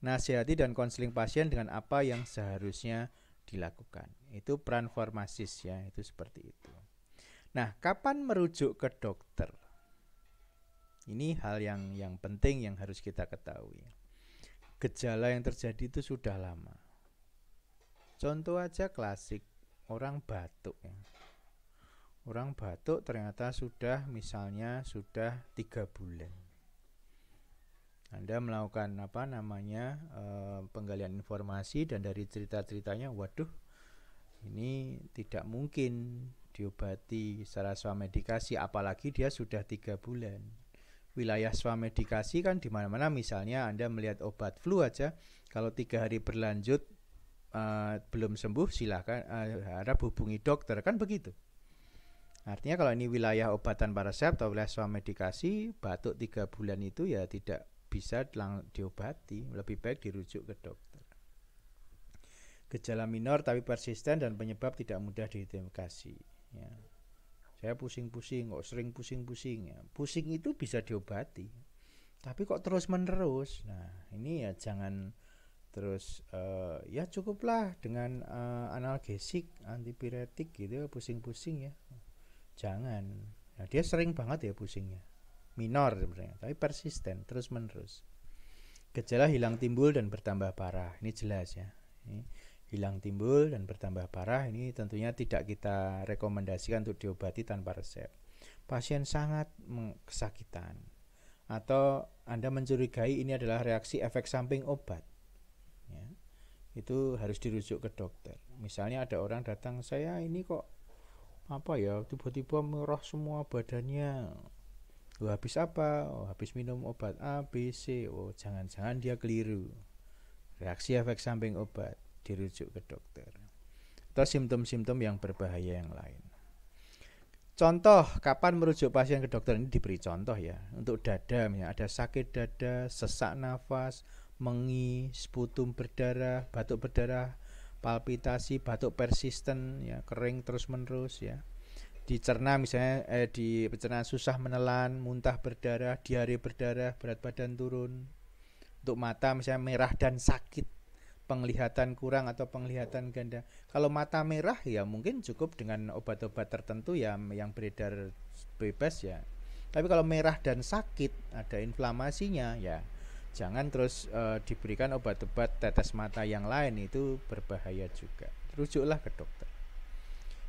Nasihati dan konseling pasien dengan apa yang seharusnya dilakukan. Itu peran formasis ya, itu seperti itu. Nah, kapan merujuk ke dokter? Ini hal yang yang penting yang harus kita ketahui. Gejala yang terjadi itu sudah lama. Contoh aja klasik, orang batuk ya. Orang batuk ternyata sudah misalnya sudah tiga bulan. Anda melakukan apa namanya e, penggalian informasi dan dari cerita-ceritanya, waduh, ini tidak mungkin diobati secara swamedikasi, apalagi dia sudah tiga bulan wilayah swamedikasi kan di mana-mana misalnya Anda melihat obat flu aja kalau tiga hari berlanjut uh, belum sembuh silahkan uh, harap hubungi dokter kan begitu artinya kalau ini wilayah obatan resep atau wilayah swamedikasi batuk tiga bulan itu ya tidak bisa diobati lebih baik dirujuk ke dokter. Gejala minor tapi persisten dan penyebab tidak mudah diidentifikasi ya. Saya pusing-pusing kok sering pusing-pusing ya. Pusing itu bisa diobati tapi kok terus menerus nah ini ya jangan terus uh, ya cukuplah dengan uh, analgesik antipiretik gitu pusing-pusing ya jangan nah, dia sering banget ya pusingnya minor sebenarnya tapi persisten terus menerus gejala hilang timbul dan bertambah parah ini jelas ya ini hilang timbul dan bertambah parah ini tentunya tidak kita rekomendasikan untuk diobati tanpa resep. Pasien sangat kesakitan atau Anda mencurigai ini adalah reaksi efek samping obat. Ya. Itu harus dirujuk ke dokter. Misalnya ada orang datang, saya ini kok apa ya tiba-tiba merah semua badannya. Oh, habis apa? Oh, habis minum obat A, B, C. Oh, jangan-jangan dia keliru. Reaksi efek samping obat dirujuk ke dokter atau simptom-simptom yang berbahaya yang lain. Contoh kapan merujuk pasien ke dokter ini diberi contoh ya. Untuk dada misalnya ada sakit dada, sesak nafas, mengi, sputum berdarah, batuk berdarah, palpitasi, batuk persisten ya, kering terus-menerus ya. Dicerna misalnya eh, di pencernaan susah menelan, muntah berdarah, diare berdarah, berat badan turun. Untuk mata misalnya merah dan sakit penglihatan kurang atau penglihatan ganda. Kalau mata merah ya mungkin cukup dengan obat-obat tertentu ya yang beredar bebas ya. Tapi kalau merah dan sakit ada inflamasinya ya jangan terus uh, diberikan obat-obat tetes mata yang lain itu berbahaya juga. Rujuklah ke dokter.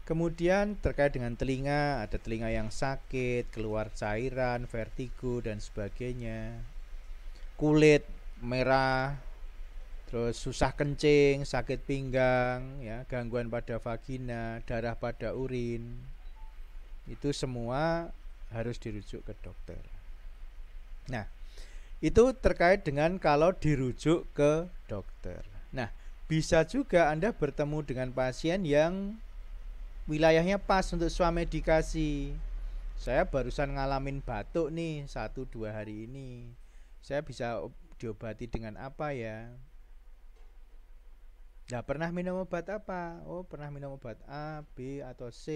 Kemudian terkait dengan telinga, ada telinga yang sakit, keluar cairan, vertigo dan sebagainya. Kulit merah, terus susah kencing, sakit pinggang, ya, gangguan pada vagina, darah pada urin, itu semua harus dirujuk ke dokter. Nah, itu terkait dengan kalau dirujuk ke dokter. Nah, bisa juga Anda bertemu dengan pasien yang wilayahnya pas untuk swamedikasi. Saya barusan ngalamin batuk nih satu dua hari ini. Saya bisa diobati dengan apa ya? Nah, pernah minum obat apa? Oh, pernah minum obat A, B, atau C.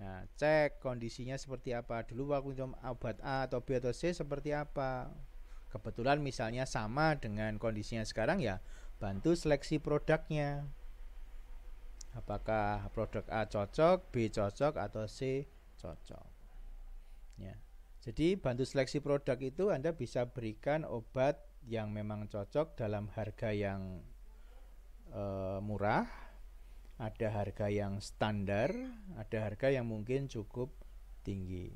Nah, cek kondisinya seperti apa. Dulu waktu minum obat A atau B atau C seperti apa. Kebetulan misalnya sama dengan kondisinya sekarang ya, bantu seleksi produknya. Apakah produk A cocok, B cocok, atau C cocok. Ya. Jadi bantu seleksi produk itu Anda bisa berikan obat yang memang cocok dalam harga yang e, murah, ada harga yang standar, ada harga yang mungkin cukup tinggi.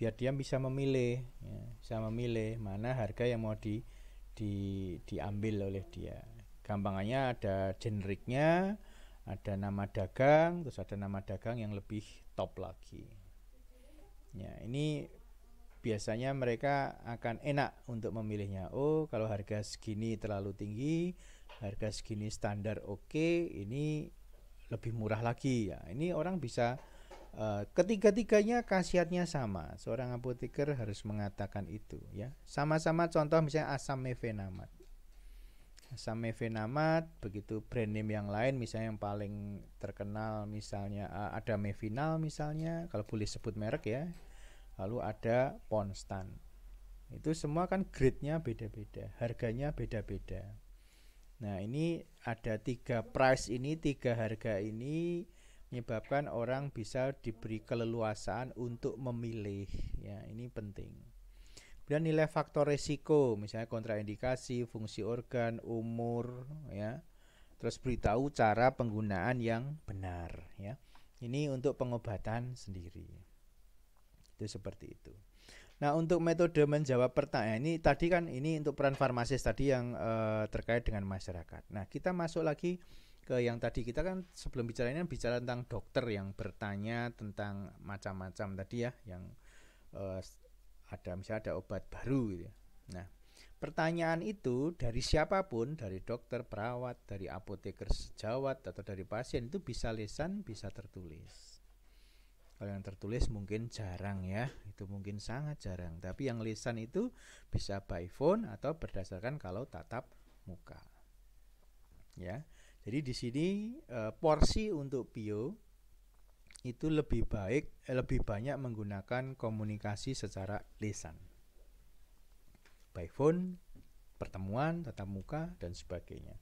Biar dia bisa memilih, ya, bisa memilih mana harga yang mau di, di diambil oleh dia. Gampangannya ada generiknya, ada nama dagang, terus ada nama dagang yang lebih top lagi. Ya, ini biasanya mereka akan enak untuk memilihnya. Oh, kalau harga segini terlalu tinggi, harga segini standar oke okay, ini lebih murah lagi. Ya ini orang bisa uh, ketiga-tiganya khasiatnya sama. Seorang apoteker harus mengatakan itu ya. Sama-sama contoh misalnya asam mefenamat samefenamat begitu brand name yang lain misalnya yang paling terkenal misalnya uh, ada Mevinal misalnya. Kalau boleh sebut merek ya. Lalu ada Ponstan. Itu semua kan grade-nya beda-beda harganya beda-beda nah ini ada tiga price ini tiga harga ini menyebabkan orang bisa diberi keleluasaan untuk memilih ya ini penting Kemudian nilai faktor resiko, misalnya kontraindikasi, fungsi organ, umur, ya. Terus beritahu cara penggunaan yang benar, ya. Ini untuk pengobatan sendiri. Itu seperti itu. Nah, untuk metode menjawab pertanyaan ini tadi kan ini untuk peran farmasis tadi yang uh, terkait dengan masyarakat. Nah, kita masuk lagi ke yang tadi kita kan sebelum bicara ini kan bicara tentang dokter yang bertanya tentang macam-macam tadi ya, yang uh, ada misalnya ada obat baru gitu ya. Nah, pertanyaan itu dari siapa pun, dari dokter, perawat, dari apoteker sejawat atau dari pasien itu bisa lisan, bisa tertulis. Kalau yang tertulis mungkin jarang ya, itu mungkin sangat jarang. Tapi yang lisan itu bisa by phone atau berdasarkan kalau tatap muka. Ya. Jadi di sini e, porsi untuk bio itu lebih baik eh, lebih banyak menggunakan komunikasi secara lisan by phone pertemuan tatap muka dan sebagainya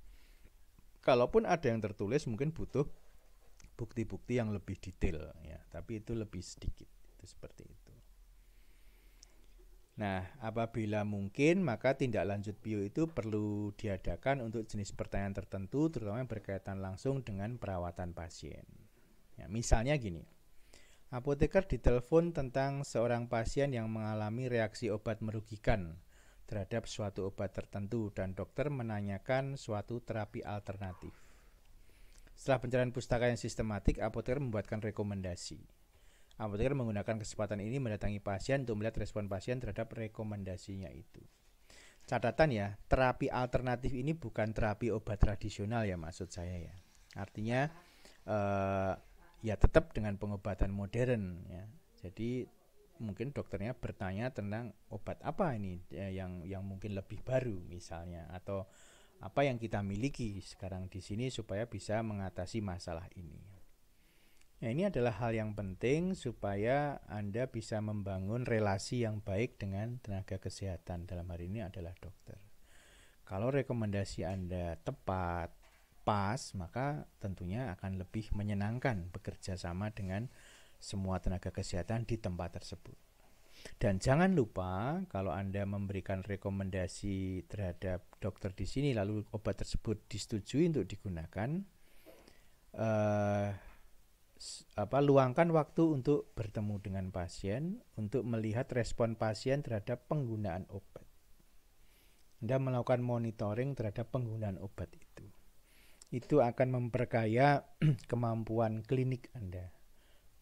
kalaupun ada yang tertulis mungkin butuh bukti-bukti yang lebih detail ya tapi itu lebih sedikit itu seperti itu Nah, apabila mungkin, maka tindak lanjut bio itu perlu diadakan untuk jenis pertanyaan tertentu, terutama yang berkaitan langsung dengan perawatan pasien. Ya, misalnya gini, apoteker ditelepon tentang seorang pasien yang mengalami reaksi obat merugikan terhadap suatu obat tertentu dan dokter menanyakan suatu terapi alternatif. Setelah pencarian pustaka yang sistematik, apoteker membuatkan rekomendasi. Apoteker menggunakan kesempatan ini mendatangi pasien untuk melihat respon pasien terhadap rekomendasinya itu. Catatan ya, terapi alternatif ini bukan terapi obat tradisional ya maksud saya ya. Artinya eh, ya tetap dengan pengobatan modern ya. Jadi mungkin dokternya bertanya tentang obat apa ini ya, yang yang mungkin lebih baru misalnya atau apa yang kita miliki sekarang di sini supaya bisa mengatasi masalah ini. Nah, ini adalah hal yang penting supaya Anda bisa membangun relasi yang baik dengan tenaga kesehatan dalam hari ini adalah dokter. Kalau rekomendasi Anda tepat, pas, maka tentunya akan lebih menyenangkan bekerja sama dengan semua tenaga kesehatan di tempat tersebut. Dan jangan lupa kalau Anda memberikan rekomendasi terhadap dokter di sini lalu obat tersebut disetujui untuk digunakan eh, apa luangkan waktu untuk bertemu dengan pasien untuk melihat respon pasien terhadap penggunaan obat. Anda melakukan monitoring terhadap penggunaan obat itu itu akan memperkaya kemampuan klinik Anda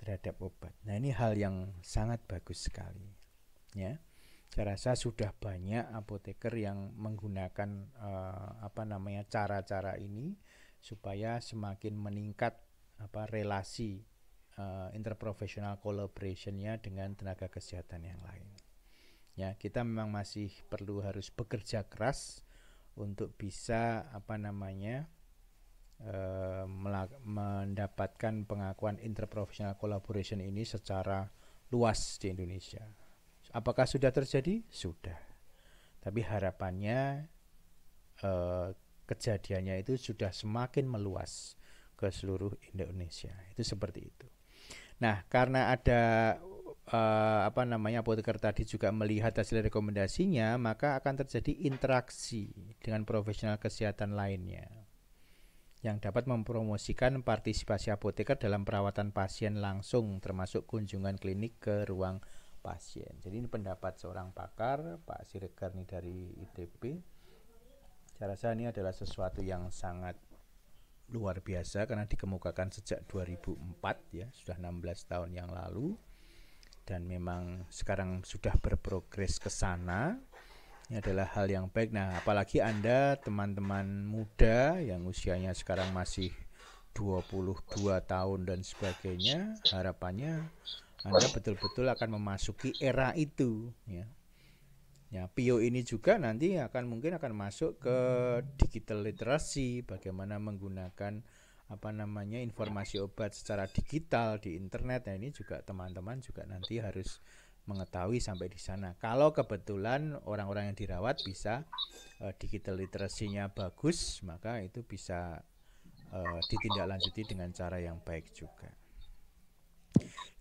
terhadap obat. Nah, ini hal yang sangat bagus sekali. Ya. Saya rasa sudah banyak apoteker yang menggunakan uh, apa namanya cara-cara ini supaya semakin meningkat apa relasi uh, interprofessional collaborationnya dengan tenaga kesehatan yang lain. Ya, kita memang masih perlu harus bekerja keras untuk bisa apa namanya Eh, mendapatkan pengakuan interprofessional collaboration ini secara luas di Indonesia. Apakah sudah terjadi? Sudah. Tapi harapannya uh, kejadiannya itu sudah semakin meluas ke seluruh Indonesia. Itu seperti itu. Nah, karena ada uh, apa namanya apoteker tadi juga melihat hasil rekomendasinya, maka akan terjadi interaksi dengan profesional kesehatan lainnya yang dapat mempromosikan partisipasi apoteker dalam perawatan pasien langsung termasuk kunjungan klinik ke ruang pasien. Jadi ini pendapat seorang pakar, Pak Siregar nih dari ITB. Saya rasa ini adalah sesuatu yang sangat luar biasa karena dikemukakan sejak 2004 ya, sudah 16 tahun yang lalu dan memang sekarang sudah berprogres ke sana ini adalah hal yang baik. Nah, apalagi Anda teman-teman muda yang usianya sekarang masih 22 tahun dan sebagainya, harapannya Anda betul-betul akan memasuki era itu ya. Ya, PIO ini juga nanti akan mungkin akan masuk ke digital literacy, bagaimana menggunakan apa namanya informasi obat secara digital di internet. Nah, ini juga teman-teman juga nanti harus mengetahui sampai di sana. Kalau kebetulan orang-orang yang dirawat bisa uh, digital literasinya bagus, maka itu bisa uh, ditindaklanjuti dengan cara yang baik juga.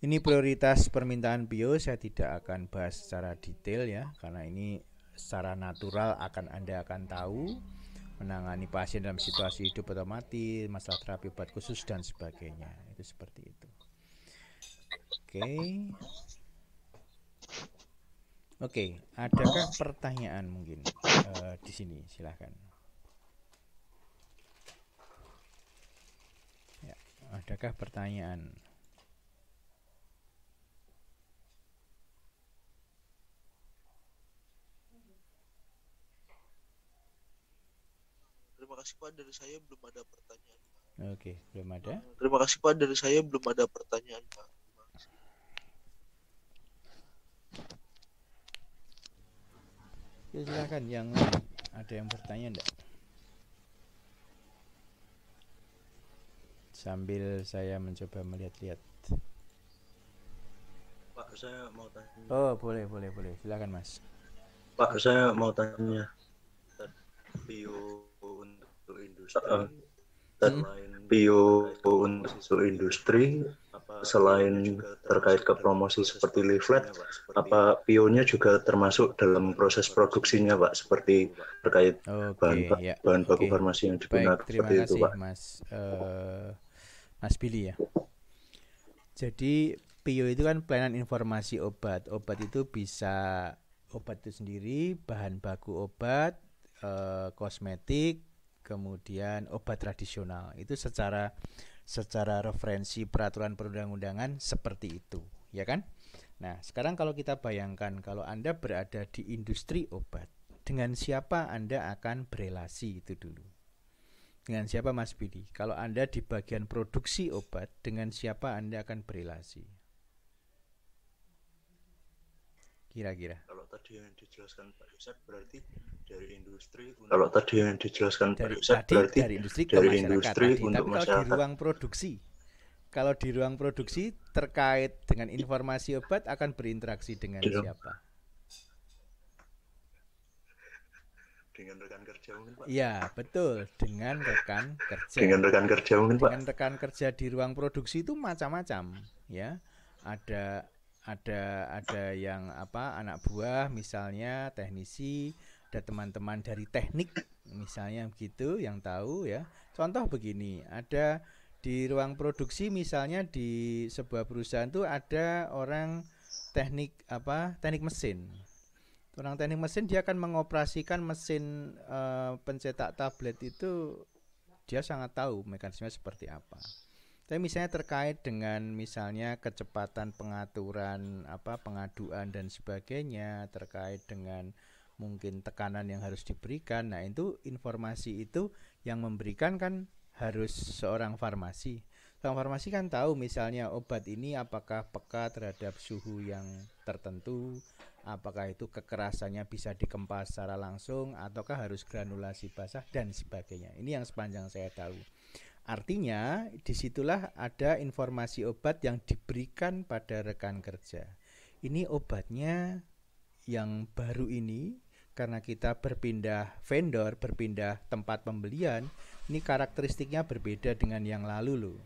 Ini prioritas permintaan bio saya tidak akan bahas secara detail ya karena ini secara natural akan Anda akan tahu menangani pasien dalam situasi hidup otomatis, masalah terapi obat khusus dan sebagainya. Itu seperti itu. Oke. Okay. Oke, okay, adakah pertanyaan mungkin uh, di sini? Silahkan. Ya, adakah pertanyaan? Terima kasih Pak, dari saya belum ada pertanyaan. Oke, belum ada. Terima kasih Pak, dari saya belum ada pertanyaan Pak. Ya, silakan yang ada yang bertanya enggak? Sambil saya mencoba melihat-lihat. Pak, saya mau tanya. Oh, boleh, boleh, boleh. Silakan, Mas. Pak, saya mau tanya. Bio untuk industri uh, selain bio untuk industri selain terkait ke promosi seperti leaflet apa pionya juga termasuk dalam proses produksinya pak? Seperti terkait okay, bahan ya. bahan baku okay. farmasi yang digunakan Baik, terima seperti kasih, itu pak. Mas uh, mas Billy ya. Jadi PIO itu kan pelayanan informasi obat. Obat itu bisa obat itu sendiri bahan baku obat uh, kosmetik kemudian obat tradisional. Itu secara secara referensi peraturan perundang-undangan seperti itu ya kan? Nah sekarang kalau kita bayangkan kalau anda berada di industri obat dengan siapa anda akan berelasi itu dulu? Dengan siapa Mas Bidi kalau anda di bagian produksi obat dengan siapa anda akan berelasi kira-kira. Kalau tadi yang dijelaskan Pak Yusuf berarti dari industri untuk kalau tadi yang dijelaskan dari, Pak Yusuf tadi berarti dari industri ke dari masyarakat industri tadi. untuk tapi kalau masyarakat. di ruang produksi kalau di ruang produksi terkait dengan informasi obat akan berinteraksi dengan ruang- siapa? Dengan rekan kerja mungkin Pak? Iya betul. Dengan rekan kerja. Dengan rekan kerja mungkin Pak. Dengan rekan kerja di ruang produksi itu macam-macam ya. Ada ada ada yang apa anak buah misalnya teknisi ada teman-teman dari teknik misalnya begitu yang tahu ya. Contoh begini ada di ruang produksi misalnya di sebuah perusahaan itu ada orang teknik apa teknik mesin. Orang teknik mesin dia akan mengoperasikan mesin eh, pencetak tablet itu dia sangat tahu mekanisme seperti apa tapi misalnya terkait dengan misalnya kecepatan pengaturan apa pengaduan dan sebagainya terkait dengan mungkin tekanan yang harus diberikan. Nah, itu informasi itu yang memberikan kan harus seorang farmasi. Seorang farmasi kan tahu misalnya obat ini apakah peka terhadap suhu yang tertentu, apakah itu kekerasannya bisa dikempas secara langsung ataukah harus granulasi basah dan sebagainya. Ini yang sepanjang saya tahu. Artinya, di situlah ada informasi obat yang diberikan pada rekan kerja. Ini obatnya yang baru ini, karena kita berpindah vendor, berpindah tempat pembelian, ini karakteristiknya berbeda dengan yang lalu loh.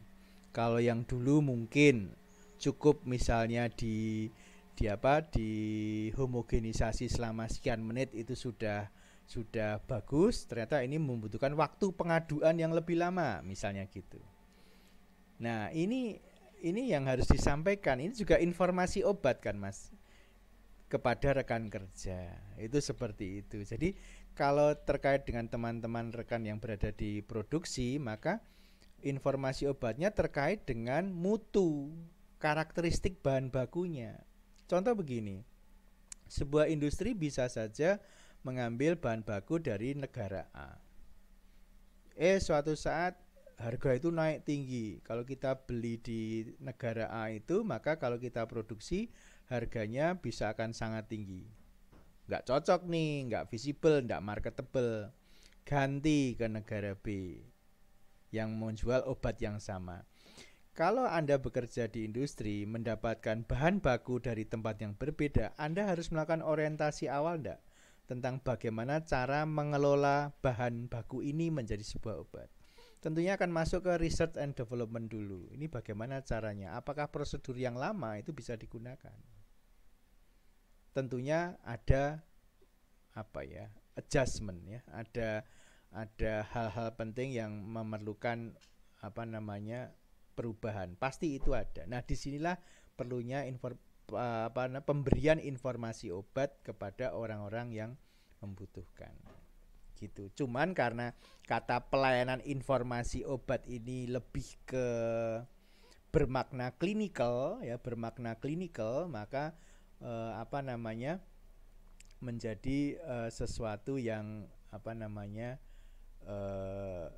Kalau yang dulu mungkin cukup misalnya di di apa di homogenisasi selama sekian menit itu sudah sudah bagus, ternyata ini membutuhkan waktu pengaduan yang lebih lama, misalnya gitu. Nah, ini ini yang harus disampaikan. Ini juga informasi obat kan, Mas, kepada rekan kerja. Itu seperti itu. Jadi, kalau terkait dengan teman-teman rekan yang berada di produksi, maka informasi obatnya terkait dengan mutu, karakteristik bahan bakunya. Contoh begini. Sebuah industri bisa saja mengambil bahan baku dari negara A. Eh suatu saat harga itu naik tinggi. Kalau kita beli di negara A itu, maka kalau kita produksi harganya bisa akan sangat tinggi. nggak cocok nih nggak visible nggak marketable ganti ke negara B yang menjual obat yang sama kalau Anda bekerja di industri mendapatkan bahan baku dari tempat yang berbeda, Anda harus melakukan orientasi awal enggak tentang bagaimana cara mengelola bahan baku ini menjadi sebuah obat. Tentunya akan masuk ke research and development dulu. Ini bagaimana caranya? Apakah prosedur yang lama itu bisa digunakan? Tentunya ada apa ya? adjustment ya. Ada ada hal-hal penting yang memerlukan apa namanya perubahan pasti itu ada nah di sinilah perlunya infor, apa, pemberian informasi obat kepada orang-orang yang membutuhkan. Gitu. Cuman karena kata pelayanan informasi obat ini lebih ke bermakna klinikal ya bermakna klinikal maka eh, apa namanya menjadi eh, sesuatu yang apa namanya eh,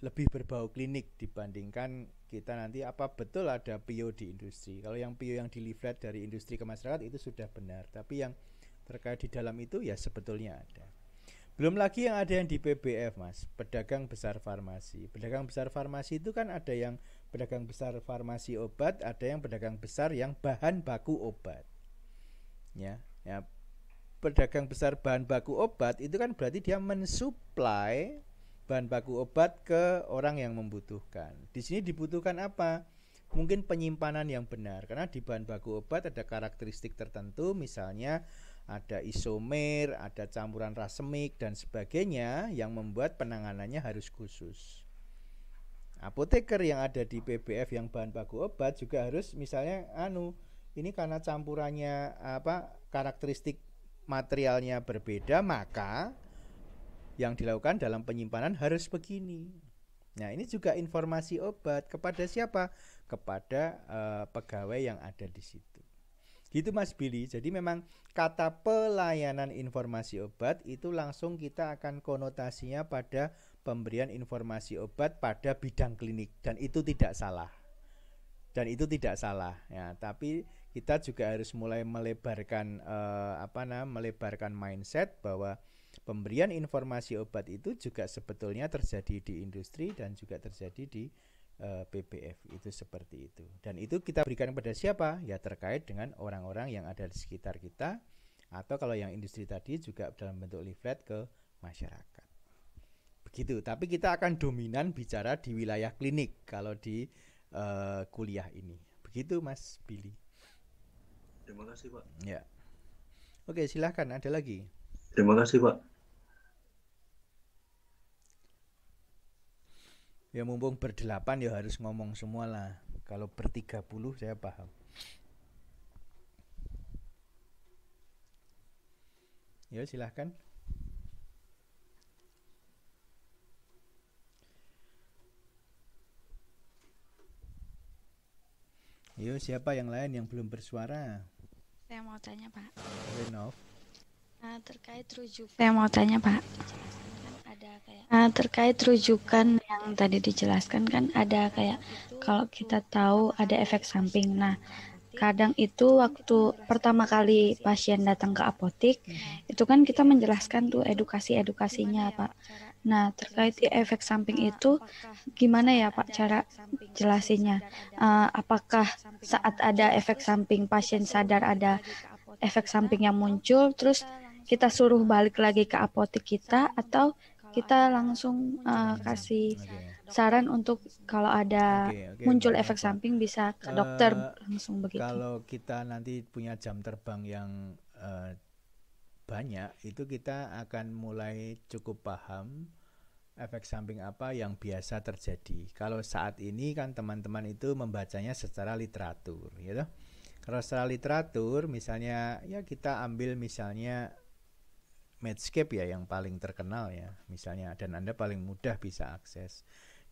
lebih berbau klinik dibandingkan kita nanti apa betul ada PIO di industri. Kalau yang PIO yang di leaflet dari industri ke masyarakat itu sudah benar, tapi yang terkait di dalam itu ya sebetulnya ada. Belum lagi yang ada yang di PBF, Mas, pedagang besar farmasi. Pedagang besar farmasi itu kan ada yang pedagang besar farmasi obat, ada yang pedagang besar yang bahan baku obat. Ya, ya pedagang besar bahan baku obat itu kan berarti dia mensuplai bahan baku obat ke orang yang membutuhkan. Di sini dibutuhkan apa? Mungkin penyimpanan yang benar karena di bahan baku obat ada karakteristik tertentu misalnya ada isomer, ada campuran rasemik dan sebagainya yang membuat penanganannya harus khusus. Apoteker yang ada di PBF yang bahan baku obat juga harus misalnya anu ini karena campurannya apa karakteristik materialnya berbeda maka yang dilakukan dalam penyimpanan harus begini. Nah, ini juga informasi obat kepada siapa? Kepada uh, pegawai yang ada di situ. Gitu Mas Billy. Jadi memang kata pelayanan informasi obat itu langsung kita akan konotasinya pada pemberian informasi obat pada bidang klinik dan itu tidak salah. Dan itu tidak salah ya, tapi kita juga harus mulai melebarkan uh, apa namanya melebarkan mindset bahwa pemberian informasi obat itu juga sebetulnya terjadi di industri dan juga terjadi di uh, eh, PBF itu seperti itu. Dan itu kita berikan kepada siapa? Ya terkait dengan orang-orang yang ada di sekitar kita atau kalau yang industri tadi juga dalam bentuk leaflet ke masyarakat. Begitu. Tapi kita akan dominan bicara di wilayah klinik kalau di uh, kuliah ini. Begitu Mas Billy. Terima kasih Pak. Ya. Oke silahkan. Ada lagi? Terima kasih Pak. Ya mumpung berdelapan ya harus ngomong semua lah. Kalau bertiga puluh saya paham. Ya silahkan. Yo siapa yang lain yang belum bersuara? Saya mau tanya Pak. Renov. Nah, terkait rujukan. Saya mau tanya Pak. ada kayak nah, terkait rujukan yang tadi dijelaskan kan ada kayak kalau kita tahu ada efek samping. Nah, kadang itu waktu pertama kali pasien datang ke apotik itu kan kita menjelaskan tuh edukasi-edukasinya Pak. Nah, terkait efek samping itu gimana ya Pak cara jelasinnya? Uh, apakah saat ada efek samping pasien sadar ada efek samping yang muncul terus kita suruh balik lagi ke apotek kita atau kita langsung uh, kasih saran untuk kalau ada okay, okay, muncul efek samping bisa ke dokter uh, langsung begitu. Kalau kita nanti punya jam terbang yang uh, banyak, itu kita akan mulai cukup paham efek samping apa yang biasa terjadi. Kalau saat ini kan teman-teman itu membacanya secara literatur, gitu. Kalau secara literatur, misalnya ya kita ambil misalnya Medscape ya yang paling terkenal ya misalnya dan Anda paling mudah bisa akses.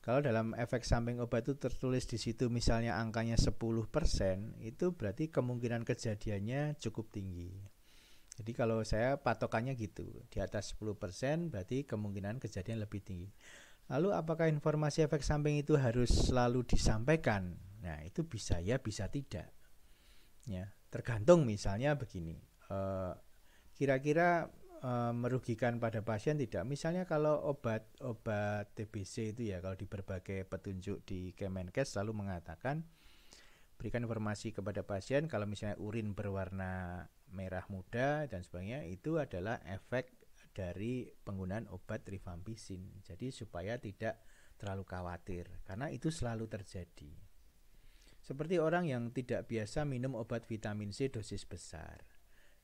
Kalau dalam efek samping obat itu tertulis di situ misalnya angkanya 10%, itu berarti kemungkinan kejadiannya cukup tinggi. Jadi kalau saya patokannya gitu, di atas 10% berarti kemungkinan kejadian lebih tinggi. Lalu apakah informasi efek samping itu harus selalu disampaikan? Nah, itu bisa ya, bisa tidak. Ya, tergantung misalnya begini. Uh, kira-kira uh, merugikan pada pasien tidak. Misalnya kalau obat obat TBC itu ya kalau di berbagai petunjuk di Kemenkes selalu mengatakan berikan informasi kepada pasien kalau misalnya urin berwarna merah muda dan sebagainya itu adalah efek dari penggunaan obat rifampisin jadi supaya tidak terlalu khawatir karena itu selalu terjadi. Seperti orang yang tidak biasa minum obat vitamin C dosis besar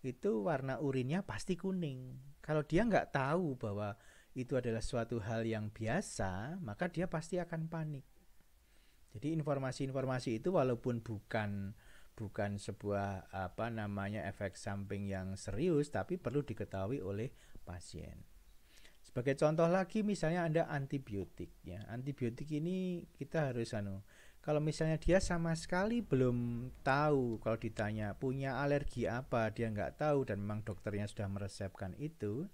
itu warna urinnya pasti kuning kalau dia nggak tahu bahwa itu adalah suatu hal yang biasa maka dia pasti akan panik jadi informasi-informasi itu walaupun bukan bukan sebuah apa namanya efek samping yang serius tapi perlu diketahui oleh pasien. Sebagai contoh lagi misalnya Anda antibiotik ya. Antibiotik ini kita harus anu kalau misalnya dia sama sekali belum tahu kalau ditanya punya alergi apa? Dia nggak tahu dan memang dokternya sudah meresepkan itu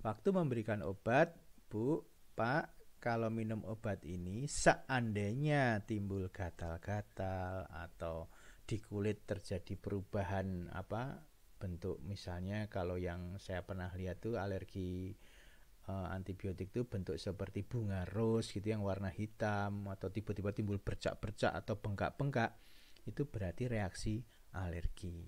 waktu memberikan obat bu pak kalau minum obat ini seandainya timbul gatal-gatal atau di kulit terjadi perubahan apa bentuk misalnya kalau yang saya pernah lihat tuh alergi uh, antibiotik itu bentuk seperti bunga rose gitu yang warna hitam atau tiba-tiba timbul bercak-bercak atau bengkak-bengkak itu berarti reaksi alergi.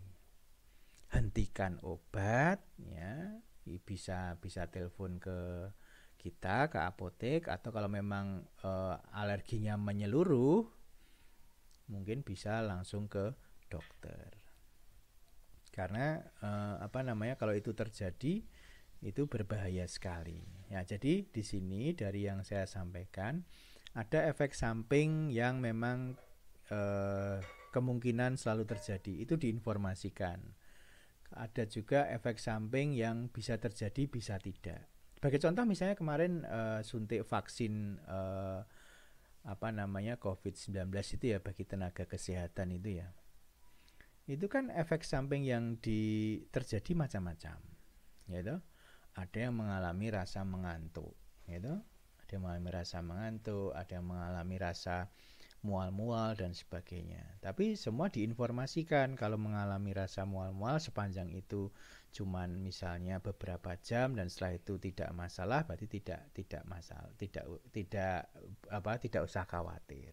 Hentikan obat ya. Bisa bisa telepon ke kita ke apotek atau kalau memang e, alerginya menyeluruh mungkin bisa langsung ke dokter. Karena e, apa namanya kalau itu terjadi itu berbahaya sekali ya jadi di sini dari yang saya sampaikan ada efek samping yang memang e, kemungkinan selalu terjadi itu diinformasikan ada juga efek samping yang bisa terjadi bisa tidak sebagai contoh misalnya kemarin uh, suntik vaksin uh, apa namanya COVID-19 itu ya bagi tenaga kesehatan itu ya. Itu kan efek samping yang di, terjadi macam-macam. Gitu. Ada yang mengalami rasa mengantuk, gitu. Ada yang mengalami rasa mengantuk, ada yang mengalami rasa mual-mual dan sebagainya. Tapi semua diinformasikan kalau mengalami rasa mual-mual sepanjang itu cuman misalnya beberapa jam dan setelah itu tidak masalah berarti tidak tidak masalah tidak tidak apa tidak usah khawatir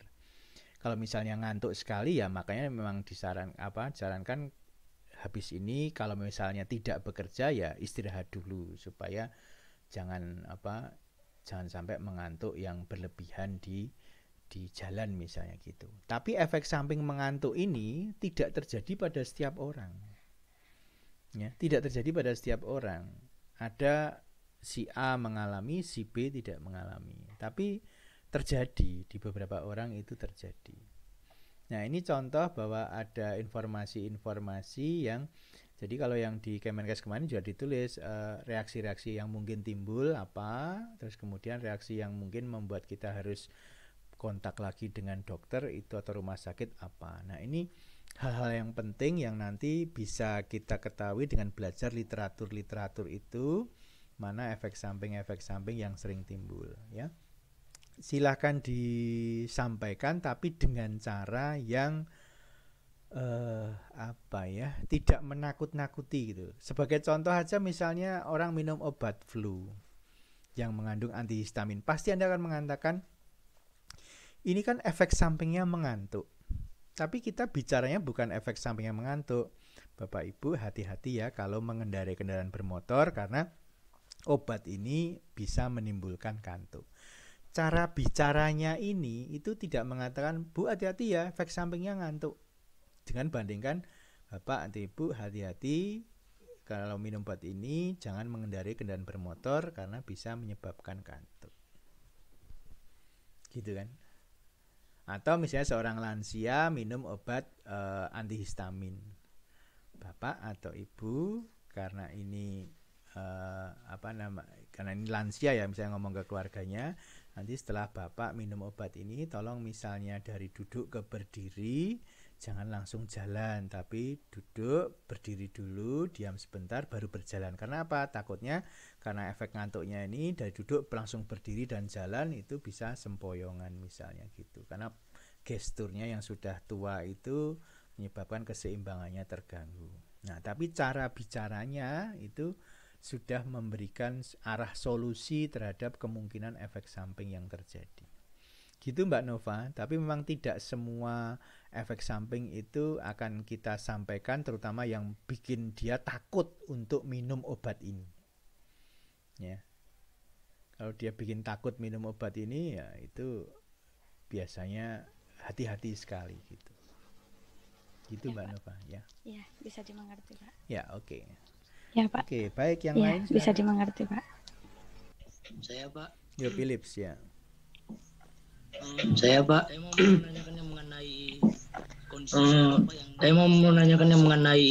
kalau misalnya ngantuk sekali ya makanya memang disaran apa disarankan habis ini kalau misalnya tidak bekerja ya istirahat dulu supaya jangan apa jangan sampai mengantuk yang berlebihan di di jalan misalnya gitu. Tapi efek samping mengantuk ini tidak terjadi pada setiap orang. Ya tidak terjadi pada setiap orang. Ada si A mengalami si B tidak mengalami. Tapi terjadi di beberapa orang itu terjadi nah ini contoh bahwa ada informasi-informasi yang jadi kalau yang di Kemenkes kemarin juga ditulis eh, reaksi-reaksi uh, yang mungkin timbul apa terus kemudian reaksi yang mungkin membuat kita harus kontak lagi dengan dokter itu atau rumah sakit apa. Nah ini hal-hal yang penting yang nanti bisa kita ketahui dengan belajar literatur-literatur itu mana efek samping-efek samping yang sering timbul ya silahkan disampaikan tapi dengan cara yang uh, apa ya tidak menakut-nakuti gitu sebagai contoh aja misalnya orang minum obat flu yang mengandung antihistamin pasti anda akan mengatakan ini kan efek sampingnya mengantuk tapi kita bicaranya bukan efek samping yang mengantuk. Bapak Ibu hati-hati ya kalau mengendarai kendaraan bermotor karena obat ini bisa menimbulkan kantuk. Cara bicaranya ini itu tidak mengatakan Bu hati-hati ya efek sampingnya ngantuk. Dengan bandingkan Bapak atau Ibu hati-hati kalau minum obat ini jangan mengendarai kendaraan bermotor karena bisa menyebabkan kantuk. Gitu kan? Atau misalnya seorang lansia minum obat uh, antihistamin. Bapak atau ibu karena ini uh, apa nama karena ini lansia ya misalnya ngomong ke keluarganya nanti setelah bapak minum obat ini tolong misalnya dari duduk ke berdiri jangan langsung jalan tapi duduk berdiri dulu diam sebentar baru berjalan. Karena apa? Takutnya karena efek ngantuknya ini dari duduk langsung berdiri dan jalan itu bisa sempoyongan misalnya gitu. Karena gesturnya yang sudah tua itu menyebabkan keseimbangannya terganggu. Nah, tapi cara bicaranya itu sudah memberikan arah solusi terhadap kemungkinan efek samping yang terjadi. Gitu Mbak Nova, tapi memang tidak semua efek samping itu akan kita sampaikan terutama yang bikin dia takut untuk minum obat ini. Ya. Kalau dia bikin takut minum obat ini ya itu biasanya hati-hati sekali gitu. Gitu ya, Mbak Pak. Nova ya. Iya, bisa dimengerti, Pak. Ya, oke. Okay. Ya, Pak. Oke, baik yang ya, lain. bisa dimengerti, Pak. Saya, Pak. Yo Philips ya. Hmm, saya, Pak. Saya mau menanyakan yang mengenai kondisi hmm, apa yang saya mau menanyakan yang mengenai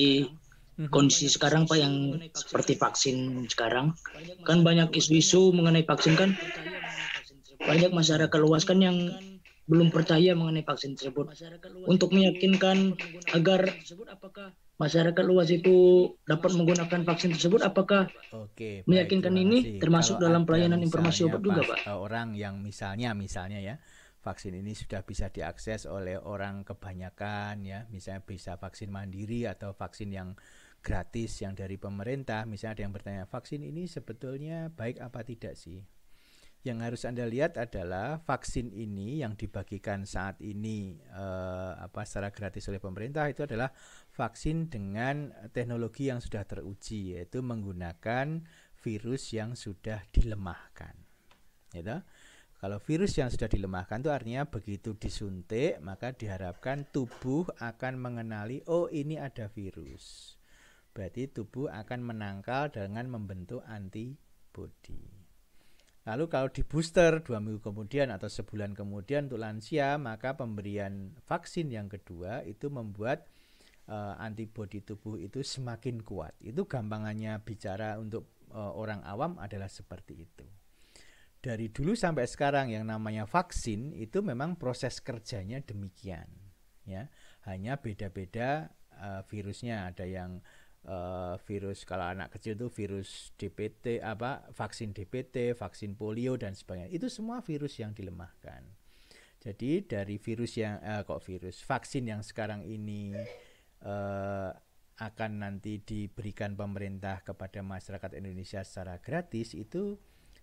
mhm. kondisi sekarang Pak yang seperti vaksin sekarang. Kan banyak isu-isu mengenai vaksin kan. Banyak masyarakat luas kan yang belum percaya mengenai vaksin tersebut. Untuk meyakinkan agar masyarakat luas itu dapat menggunakan vaksin tersebut, apakah Oke, meyakinkan ini termasuk Kalau dalam pelayanan informasi obat juga, Pak? Orang yang misalnya, misalnya ya, vaksin ini sudah bisa diakses oleh orang kebanyakan ya, misalnya bisa vaksin mandiri atau vaksin yang gratis yang dari pemerintah, misalnya ada yang bertanya vaksin ini sebetulnya baik apa tidak sih? yang harus Anda lihat adalah vaksin ini yang dibagikan saat ini eh, apa secara gratis oleh pemerintah itu adalah vaksin dengan teknologi yang sudah teruji yaitu menggunakan virus yang sudah dilemahkan. Gitu. Kalau virus yang sudah dilemahkan itu artinya begitu disuntik maka diharapkan tubuh akan mengenali oh ini ada virus. Berarti tubuh akan menangkal dengan membentuk antibodi. Lalu kalau di booster dua minggu kemudian atau sebulan kemudian untuk lansia, maka pemberian vaksin yang kedua itu membuat uh, antibodi tubuh itu semakin kuat. Itu gampangannya bicara untuk uh, orang awam adalah seperti itu. Dari dulu sampai sekarang yang namanya vaksin itu memang proses kerjanya demikian, ya. Hanya beda-beda uh, virusnya. Ada yang uh, virus kalau anak kecil itu virus DPT apa vaksin DPT, vaksin polio dan sebagainya. Itu semua virus yang dilemahkan. Jadi dari virus yang uh, kok virus vaksin yang sekarang ini uh, akan nanti diberikan pemerintah kepada masyarakat Indonesia secara gratis itu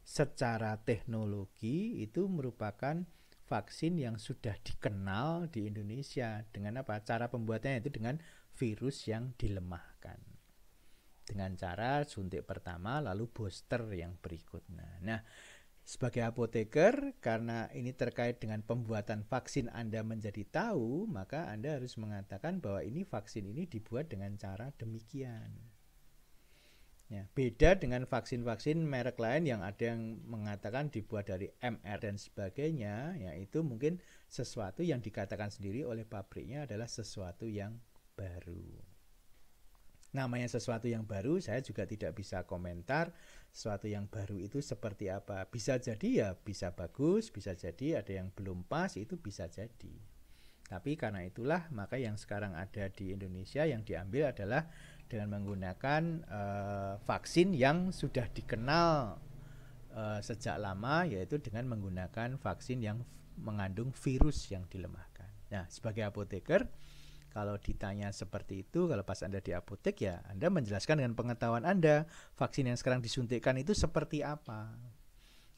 secara teknologi itu merupakan vaksin yang sudah dikenal di Indonesia. Dengan apa? Cara pembuatannya itu dengan virus yang dilemahkan. Dengan cara suntik pertama lalu booster yang berikutnya. Nah, sebagai apoteker karena ini terkait dengan pembuatan vaksin Anda menjadi tahu, maka Anda harus mengatakan bahwa ini vaksin ini dibuat dengan cara demikian. Ya, beda dengan vaksin-vaksin merek lain yang ada yang mengatakan dibuat dari MR dan sebagainya, yaitu mungkin sesuatu yang dikatakan sendiri oleh pabriknya adalah sesuatu yang baru namanya sesuatu yang baru saya juga tidak bisa komentar sesuatu yang baru itu seperti apa bisa jadi ya bisa bagus bisa jadi ada yang belum pas itu bisa jadi tapi karena itulah maka yang sekarang ada di Indonesia yang diambil adalah dengan menggunakan uh, vaksin yang sudah dikenal uh, sejak lama yaitu dengan menggunakan vaksin yang mengandung virus yang dilemahkan. Nah, sebagai apoteker kalau ditanya seperti itu, kalau pas Anda di apotek ya Anda menjelaskan dengan pengetahuan Anda, vaksin yang sekarang disuntikkan itu seperti apa.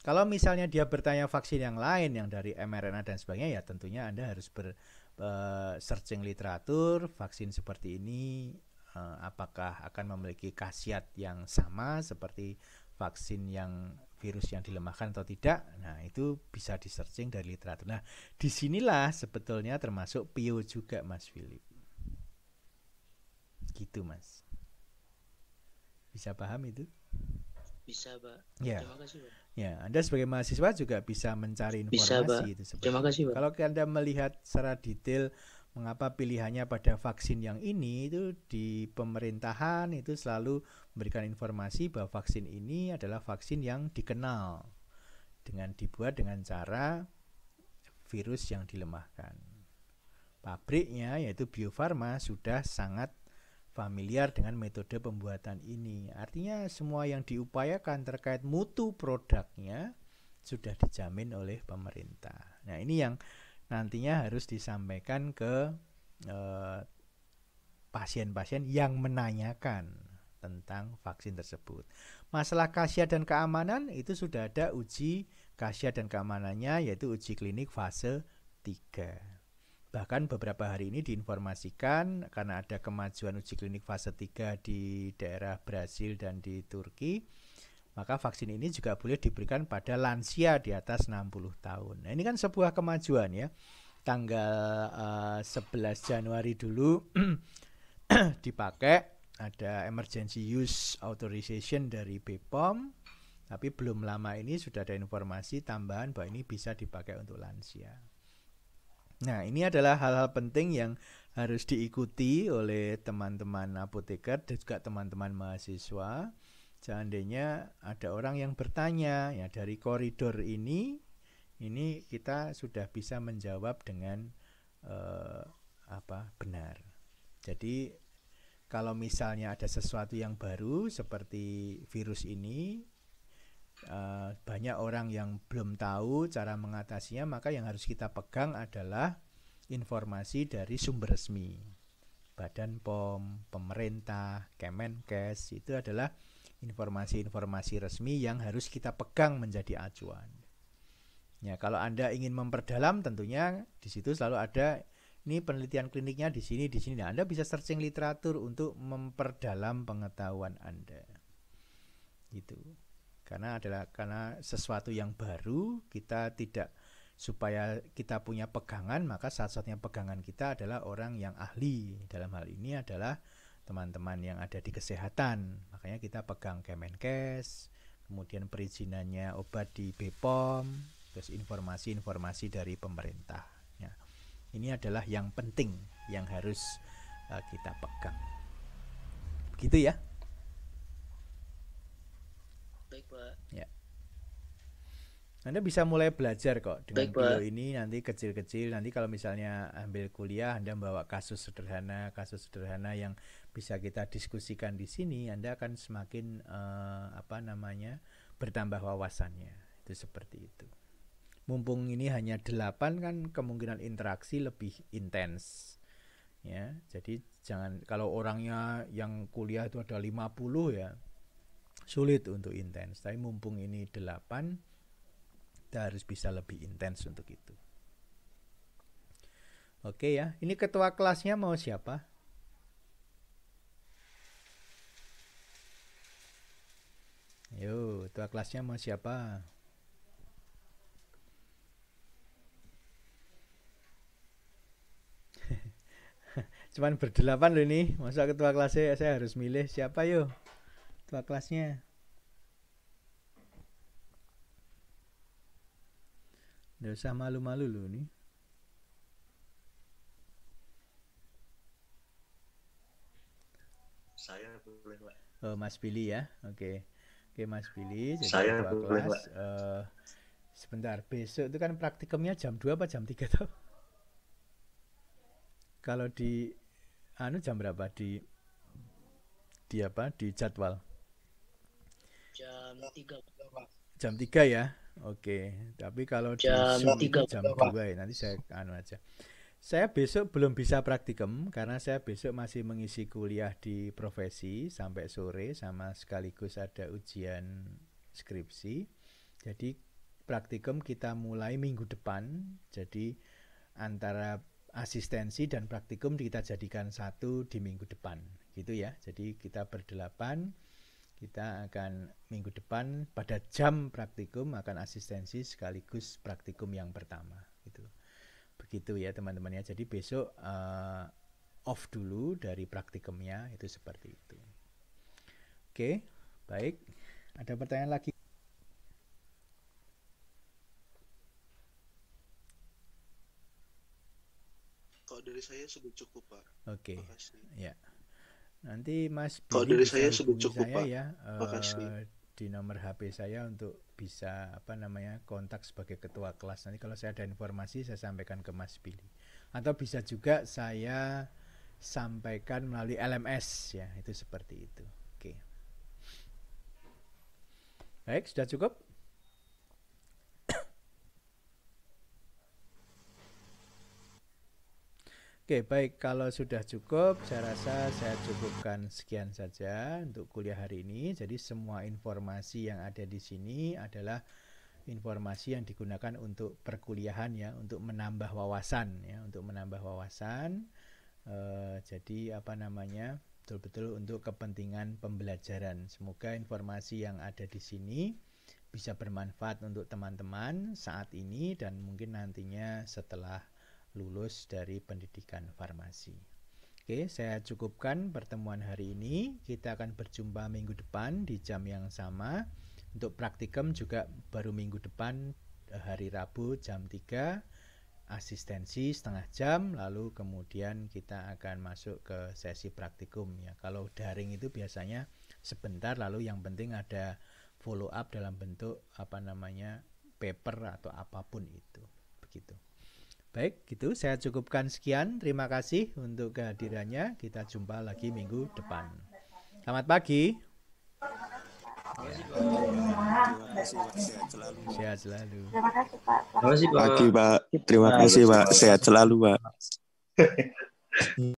Kalau misalnya dia bertanya vaksin yang lain yang dari mRNA dan sebagainya ya tentunya Anda harus ber uh, searching literatur vaksin seperti ini uh, apakah akan memiliki khasiat yang sama seperti vaksin yang virus yang dilemahkan atau tidak. Nah, itu bisa di searching dari literatur. Nah, di sinilah sebetulnya termasuk PIO juga Mas Philip. Gitu mas. Bisa paham itu? Bisa pak. Ya. Terima kasih pak. Ya, Anda sebagai mahasiswa juga bisa mencari informasi bisa, itu. Terima kasih pak. Kalau Anda melihat secara detail mengapa pilihannya pada vaksin yang ini itu di pemerintahan itu selalu memberikan informasi bahwa vaksin ini adalah vaksin yang dikenal dengan dibuat dengan cara virus yang dilemahkan. Pabriknya yaitu Bio Farma sudah sangat familiar dengan metode pembuatan ini. Artinya semua yang diupayakan terkait mutu produknya sudah dijamin oleh pemerintah. Nah, ini yang nantinya harus disampaikan ke eh, pasien-pasien yang menanyakan tentang vaksin tersebut. Masalah khasiat dan keamanan itu sudah ada uji khasiat dan keamanannya yaitu uji klinik fase 3. Bahkan beberapa hari ini diinformasikan karena ada kemajuan uji klinik fase 3 di daerah Brasil dan di Turki, maka vaksin ini juga boleh diberikan pada lansia di atas 60 tahun. Nah, ini kan sebuah kemajuan ya. Tanggal uh, eh, 11 Januari dulu dipakai ada emergency use authorization dari BPOM, tapi belum lama ini sudah ada informasi tambahan bahwa ini bisa dipakai untuk lansia. Nah, ini adalah hal-hal penting yang harus diikuti oleh teman-teman apoteker dan juga teman-teman mahasiswa. Seandainya ada orang yang bertanya ya dari koridor ini, ini kita sudah bisa menjawab dengan uh, apa benar. Jadi kalau misalnya ada sesuatu yang baru seperti virus ini, uh, banyak orang yang belum tahu cara mengatasinya, maka yang harus kita pegang adalah informasi dari sumber resmi. Badan POM, pemerintah, Kemenkes itu adalah informasi-informasi resmi yang harus kita pegang menjadi acuan. Ya, kalau Anda ingin memperdalam tentunya di situ selalu ada ini penelitian kliniknya di sini di sini. Nah, Anda bisa searching literatur untuk memperdalam pengetahuan Anda. Gitu karena adalah karena sesuatu yang baru kita tidak supaya kita punya pegangan maka satu-satunya pegangan kita adalah orang yang ahli. Dalam hal ini adalah teman-teman yang ada di kesehatan. Makanya kita pegang Kemenkes kemudian perizinannya obat di BPOM terus informasi-informasi dari pemerintah. Ya. ini adalah yang penting yang harus uh, kita pegang. Begitu ya Ya. Anda bisa mulai belajar kok dengan Baik, ini nanti kecil-kecil. Nanti kalau misalnya ambil kuliah Anda bawa kasus sederhana kasus sederhana yang bisa kita diskusikan di sini Anda akan semakin uh, apa namanya bertambah wawasannya. Itu seperti itu. Mumpung ini hanya delapan kan kemungkinan interaksi lebih intens. Ya jadi jangan kalau orangnya yang kuliah itu ada 50 ya sulit untuk intens. Tapi mumpung ini delapan, kita harus bisa lebih intens untuk itu. Oke ya, ini ketua kelasnya mau siapa? Yo, ketua kelasnya mau siapa? Cuman berdelapan loh ini, masa ketua kelasnya saya harus milih siapa yuk? Ketua kelasnya Nggak usah malu-malu loh nih. Saya boleh, Pak. Oh, Mas Billy ya. Oke. Oke, Mas Billy. Jadi Saya boleh, kelas. Pak. Uh, sebentar, besok itu kan praktikumnya jam 2 apa jam 3 tuh? Kalau di anu jam berapa di di apa? Di jadwal? Jam 3, Pak. Jam 3 ya. Oke, tapi kalau jam di Zoom jam 2 ya, nanti saya anu aja. Saya besok belum bisa praktikum karena saya besok masih mengisi kuliah di profesi sampai sore sama sekaligus ada ujian skripsi. Jadi praktikum kita mulai minggu depan. Jadi antara asistensi dan praktikum kita jadikan satu di minggu depan gitu ya. Jadi kita berdelapan kita akan minggu depan pada jam praktikum akan asistensi sekaligus praktikum yang pertama gitu. Begitu ya teman-teman ya. Jadi besok uh, off dulu dari praktikumnya itu seperti itu. Oke baik. Ada pertanyaan lagi? Kalau dari saya sudah cukup pak. Oke okay. ya Nanti Mas Kalau dari saya sudah cukup saya Pak. ya uh, di nomor HP saya untuk bisa apa namanya kontak sebagai ketua kelas. Nanti kalau saya ada informasi saya sampaikan ke Mas Billy. Atau bisa juga saya sampaikan melalui LMS ya, itu seperti itu. Oke. Baik, sudah cukup? Oke, baik. Kalau sudah cukup, saya rasa saya cukupkan sekian saja untuk kuliah hari ini. Jadi semua informasi yang ada di sini adalah informasi yang digunakan untuk perkuliahan ya, untuk menambah wawasan ya, untuk menambah wawasan. Eh, jadi apa namanya? Betul-betul untuk kepentingan pembelajaran. Semoga informasi yang ada di sini bisa bermanfaat untuk teman-teman saat ini dan mungkin nantinya setelah lulus dari pendidikan farmasi. Oke, saya cukupkan pertemuan hari ini. Kita akan berjumpa minggu depan di jam yang sama. Untuk praktikum juga baru minggu depan hari Rabu jam 3 asistensi setengah jam lalu kemudian kita akan masuk ke sesi praktikum ya. Kalau daring itu biasanya sebentar lalu yang penting ada follow up dalam bentuk apa namanya paper atau apa pun itu. Begitu. Baik, gitu. Saya cukupkan sekian. Terima kasih untuk kehadirannya. Kita jumpa lagi minggu depan. Selamat pagi. Sehat selalu. Terima kasih Pak. Terima kasih Pak. Pagi Pak. Terima kasih Pak. Sehat selalu Pak.